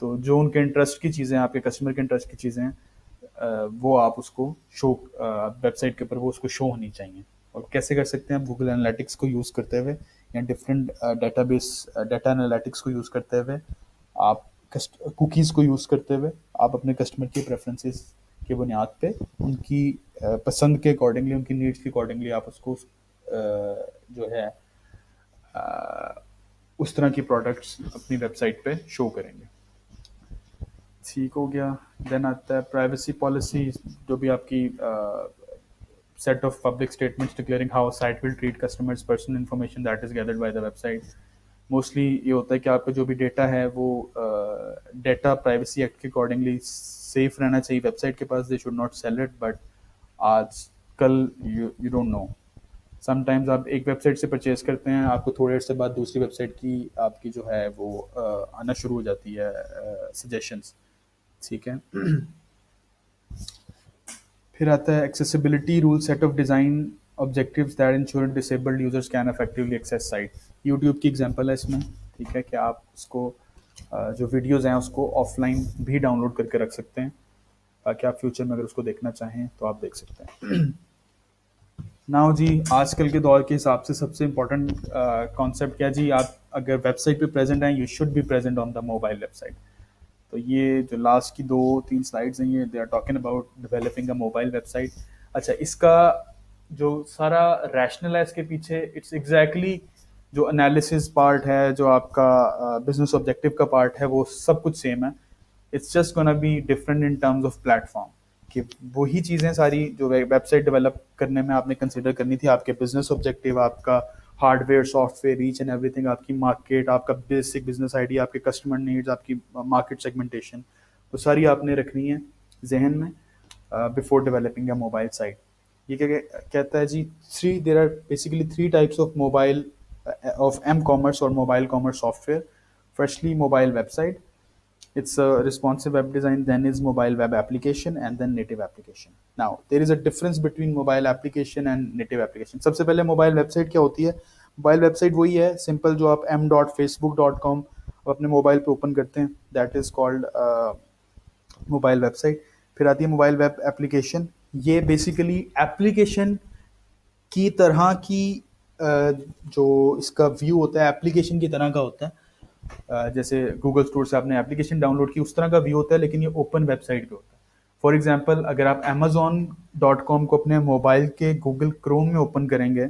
तो जो उनके इंटरेस्ट की चीज़ें आपके कस्टमर के इंटरेस्ट की चीज़ें हैं वो आप उसको शो वेबसाइट के ऊपर वो उसको शो होनी चाहिए। और कैसे कर सकते हैं? गूगल एनालिटिक्स को यूज़ करते हुए या डिफरेंट डेटाबेस डेटा एनालिटिक्स को यूज़ करते हुए, आप कुकीज़ को यूज़ करते हुए, आप अपने कस्टमर की प्रेफरेंसेस की बुनियाद पे, उनकी पसंद के अकॉर्डिंगली उनकी नीड्स के अकॉर्डिंगली आप उसको जो है उस तरह की प्रोडक्ट्स अपनी वेबसाइट पे शो करेंगे ठीक हो गया देन आता है प्राइवेसी पॉलिसी जो भी आपकी set of public statements declaring how a site will treat customers' personal information that is gathered the website. Mostly ये होता है कि आपका जो भी डेटा है वो डेटा प्राइवेसी एक्ट के अकॉर्डिंगली सेफ़ रहना चाहिए वेबसाइट के पास they should not sell it but आज कल you you don't know sometimes आप एक वेबसाइट से परचेज करते हैं, आपको थोड़े देर से बाद दूसरी वेबसाइट की आपकी जो है वो आना शुरू हो जाती है सजेशंस ठीक है? फिर आता है accessibility rule set of design objectives that ensure disabled users can effectively access site YouTube की एग्जांपल है इसमें। ठीक है? कि आप उसको जो वीडियोज़ हैं उसको ऑफलाइन भी डाउनलोड करके रख सकते हैं। ताकि आप फ्यूचर में अगर उसको देखना चाहें तो आप देख सकते हैं। (clears throat) नाउ जी, आजकल के दौर के हिसाब से सबसे इम्पोर्टेंट कॉन्सेप्ट क्या जी? आप अगर वेबसाइट पे प्रेजेंट हैं you should be present on the mobile website तो ये जो लास्ट की दो, तीन स्लाइड्स हैं, ये they are talking about developing a mobile website अच्छा इसका जो सारा रैशनल है इसके पीछे इट्स एग्जैक्टली exactly जो एनालिसिस पार्ट है, जो आपका बिज़नेस ऑब्जेक्टिव का पार्ट है, वो सब कुछ सेम है। It's just gonna be different in terms of platform कि वही चीज़ें सारी जो वेबसाइट डेवलप करने में आपने कंसिडर करनी थी, आपके बिज़नेस ऑब्जेक्टिव आपका hardware software reach and everything आपकी मार्केट आपका बेसिक बिज़नेस आईडी आपके कस्टमर नीड्स आपकी मार्केट सेगमेंटेशन वो सारी आपने रखनी है जहन में before developing a mobile site ये क्या कहता है जी three there are basically three types of mobile of M commerce और mobile commerce software firstly mobile website it's a responsive web design then is mobile web application and then native application. Now there is a difference between mobile application and native application. सबसे पहले mobile website क्या होती है? Mobile website वही है simple जो आप M dot Facebook dot com अपने मोबाइल पे ओपन करते हैं that is called mobile website फिर आती है मोबाइल वेब एप्लीकेशन ये बेसिकली एप्लीकेशन की तरह की uh, जो इसका व्यू होता है एप्लीकेशन की तरह का होता है। जैसे गूगल स्टोर से आपने एप्लीकेशन डाउनलोड की, उस तरह का व्यू होता है, लेकिन ये ओपन वेबसाइट पे होता है। फॉर एग्ज़ाम्पल अगर आप अमेजोन डॉट कॉम को अपने मोबाइल के गूगल क्रोम में ओपन करेंगे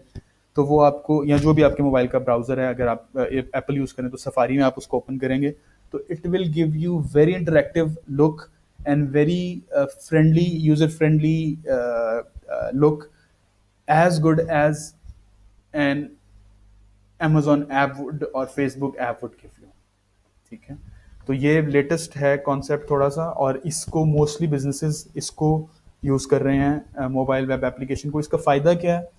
तो वो आपको, या जो भी आपके मोबाइल का ब्राउज़र है, अगर आप एप्पल यूज़ करें तो सफारी में आप उसको ओपन करेंगे तो it will give you very interactive look and very friendly user friendly look as good as an Amazon app would और Facebook app would give you ठीक है? तो ये लेटेस्ट है कॉन्सेप्ट थोड़ा सा और इसको मोस्टली बिजनेसेस इसको यूज़ कर रहे हैं मोबाइल वेब एप्लीकेशन को। इसका फ़ायदा क्या है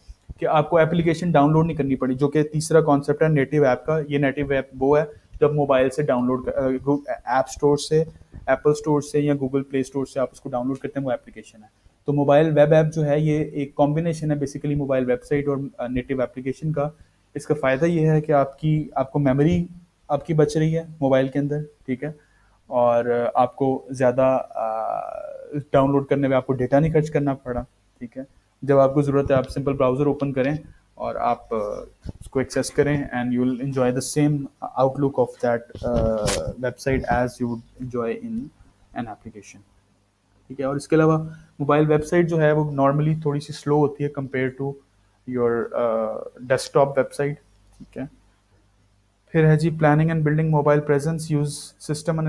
कि आपको एप्लीकेशन डाउनलोड नहीं करनी पड़ी, जो कि तीसरा कॉन्सेप्ट है नेटिव ऐप का। ये नेटिव ऐप वो है जब मोबाइल से डाउनलोड ऐप स्टोर से एप्पल स्टोर से या गूगल प्ले स्टोर से आप उसको डाउनलोड करते हैं, वो एप्लीकेशन है। तो मोबाइल वेब ऐप जो है, ये एक कॉम्बिनेशन है बेसिकली मोबाइल वेबसाइट और नेटिव एप्लीकेशन का। इसका फ़ायदा ये है कि आपकी, आपको मेमोरी आपकी बच रही है मोबाइल के अंदर, ठीक है? और आपको ज़्यादा डाउनलोड करने में आपको डेटा नहीं खर्च करना पड़ा, ठीक है? जब आपको ज़रूरत है, आप सिंपल ब्राउज़र ओपन करें और आप उसको एक्सेस करें and you will enjoy the same outlook of that website as you would enjoy in an application ठीक है? और इसके अलावा मोबाइल वेबसाइट जो है वो नॉर्मली थोड़ी सी स्लो होती है compare to your desktop website ठीक है? फिर है जी planning and building mobile presence use system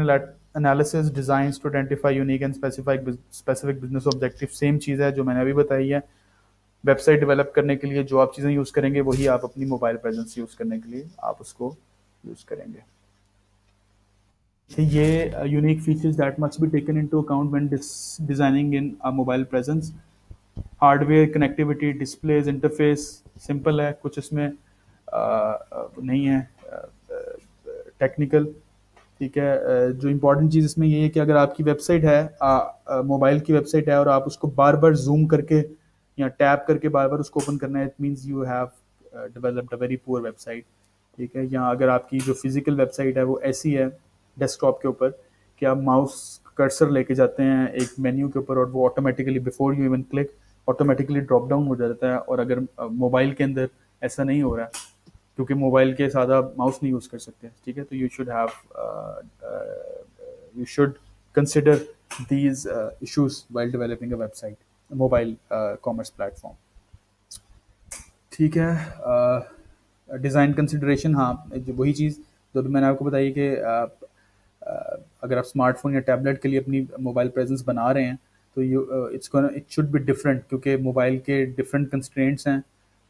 analysis design to identify unique and specific specific business objective same चीज़ है जो मैंने अभी बताई है। वेबसाइट डेवलप करने के लिए जो आप चीज़ें यूज़ करेंगे, वही आप अपनी मोबाइल प्रेजेंस यूज़ करने के लिए आप उसको यूज़ करेंगे। ये unique features that must be taken into account when designing in a mobile presence hardware connectivity displays interface simple है कुछ इसमें आ, नहीं है टेक्निकल ठीक है जो इम्पोर्टेंट चीज़ इसमें ये है कि अगर आपकी वेबसाइट है मोबाइल की वेबसाइट है और आप उसको बार बार जूम करके या टैप करके बार बार उसको ओपन करना है it means you have developed a very poor website ठीक है या अगर आपकी जो फ़िज़िकल वेबसाइट है वो ऐसी है डेस्कटॉप के ऊपर कि आप माउस कर्सर लेके जाते हैं एक मेन्यू के ऊपर और वो automatically before you even click automatically drop down हो जाता है। और अगर मोबाइल के अंदर ऐसा नहीं हो रहा है क्योंकि मोबाइल के साथ आप माउस नहीं यूज़ कर सकते ठीक है? तो you should have you should consider these issues while developing a website mobile commerce platform ठीक है डिज़ाइन uh, कंसिडरेशन हाँ वही चीज़ जो भी मैंने आपको बताई कि अगर आप स्मार्टफ़ोन या टैबलेट के लिए अपनी मोबाइल प्रेजेंस बना रहे हैं तो you it's it should be different क्योंकि मोबाइल के डिफरेंट कंस्ट्रेंट्स हैं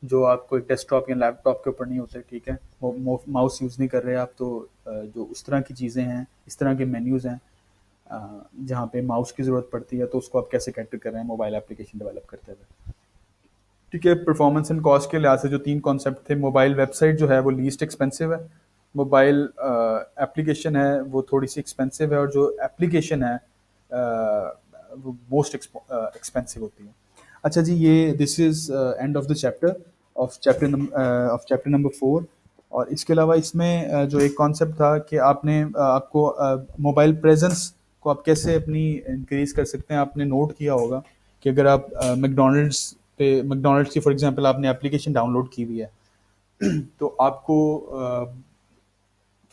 जो आपको एक डेस्कटॉप या लैपटॉप के ऊपर नहीं होते, ठीक है? माउस यूज़ नहीं कर रहे आप तो जो उस तरह की चीज़ें हैं, इस तरह के मेन्यूज़ हैं जहाँ पे माउस की ज़रूरत पड़ती है तो उसको आप कैसे कैटर कर रहे हैं मोबाइल एप्लीकेशन डेवलप करते हुए? ठीक है परफॉर्मेंस एंड कॉस्ट के लिहाज से जो तीन कॉन्सेप्ट थे मोबाइल वेबसाइट जो है, वो लीस्ट एक्सपेंसिव है मोबाइल एप्लीकेशन है, वो थोड़ी सी एक्सपेंसिव है और जो एप्लीकेशन है वो मोस्ट एक्सपेंसिव होती है। अच्छा जी, ये this is end of the chapter of chapter of chapter number four और इसके अलावा इसमें जो एक कॉन्सेप्ट था कि आपने आपको मोबाइल प्रेजेंस को आप कैसे अपनी इंक्रीज़ कर सकते हैं, आपने नोट किया होगा कि अगर आप मैकडोनल्ड्स पे मैकडोनल्ड्स की फॉर एग्जांपल आपने एप्लीकेशन डाउनलोड की हुई है तो आपको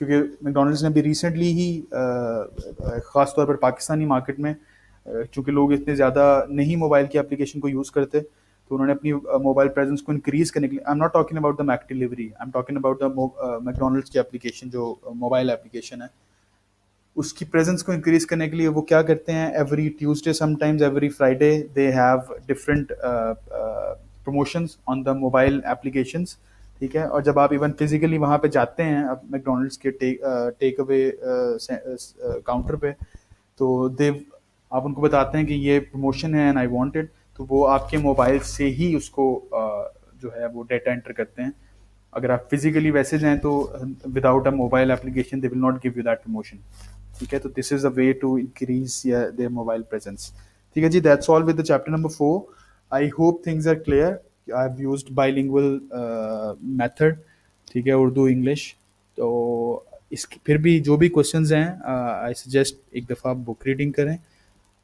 क्योंकि मैकडोनल्ड्स ने अभी रिसेंटली ही ख़ास तौर पर पाकिस्तानी मार्केट में चूँकि लोग इतने ज़्यादा नहीं मोबाइल की एप्लीकेशन को यूज़ करते तो उन्होंने अपनी मोबाइल प्रेजेंस को इंक्रीज़ करने के लिए I am not talking about the McDelivery I am talking about the McDonald's की एप्लीकेशन जो मोबाइल एप्लीकेशन है। उसकी प्रेजेंस को इंक्रीज करने के लिए वो क्या करते हैं every Tuesday sometimes every Friday they have different promotions on the mobile applications ठीक है? और जब आप इवन फिजिकली वहाँ पे जाते हैं, अब मैकडोनल्ड्स के टेक टेक अवे काउंटर पे तो दे आप उनको बताते हैं कि ये प्रमोशन है एंड आई वांट इट तो वो आपके मोबाइल से ही उसको जो है वो डेटा एंटर करते हैं। अगर आप फिजिकली वैसे जाएँ तो without a mobile application they will not give you that promotion ठीक है? तो this is a way to increase their mobile presence ठीक है जी? That's all with the chapter number four I hope things are clear I have used bilingual method ठीक है, Urdu English तो इस, फिर भी जो भी क्वेश्चंस हैं आई सजेस्ट एक दफ़ा आप बुक रीडिंग करें.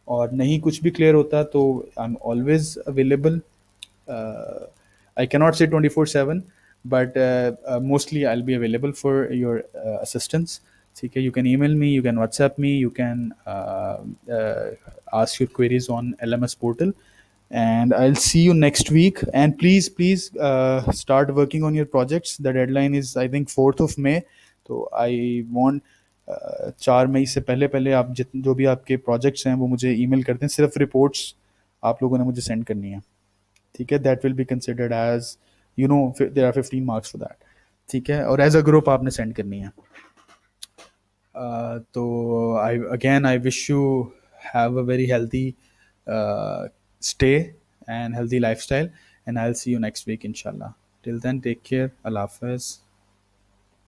और नहीं कुछ भी क्लियर होता तो I am always available I cannot say twenty four seven but mostly I be available for your assistance ठीक है you can email me you can WhatsApp me you can ask your queries on L M S portal and I'll see you next week. And please, please uh, start working on your projects. The deadline is, I think, 4th of May. So I want चार मई से पहले पहले आप जित जो भी आपके projects हैं वो मुझे ईमेल कर दें सिर्फ़ रिपोर्ट्स आप लोगों ने मुझे सेंड करनी है ठीक है that will be considered as you know there are fifteen marks for that ठीक है और एज अ ग्रुप आपने सेंड करनी है uh, तो I again I wish you have a very healthy stay and healthy lifestyle. And i'll see you next week inshallah. Till then take care. Allah hafiz.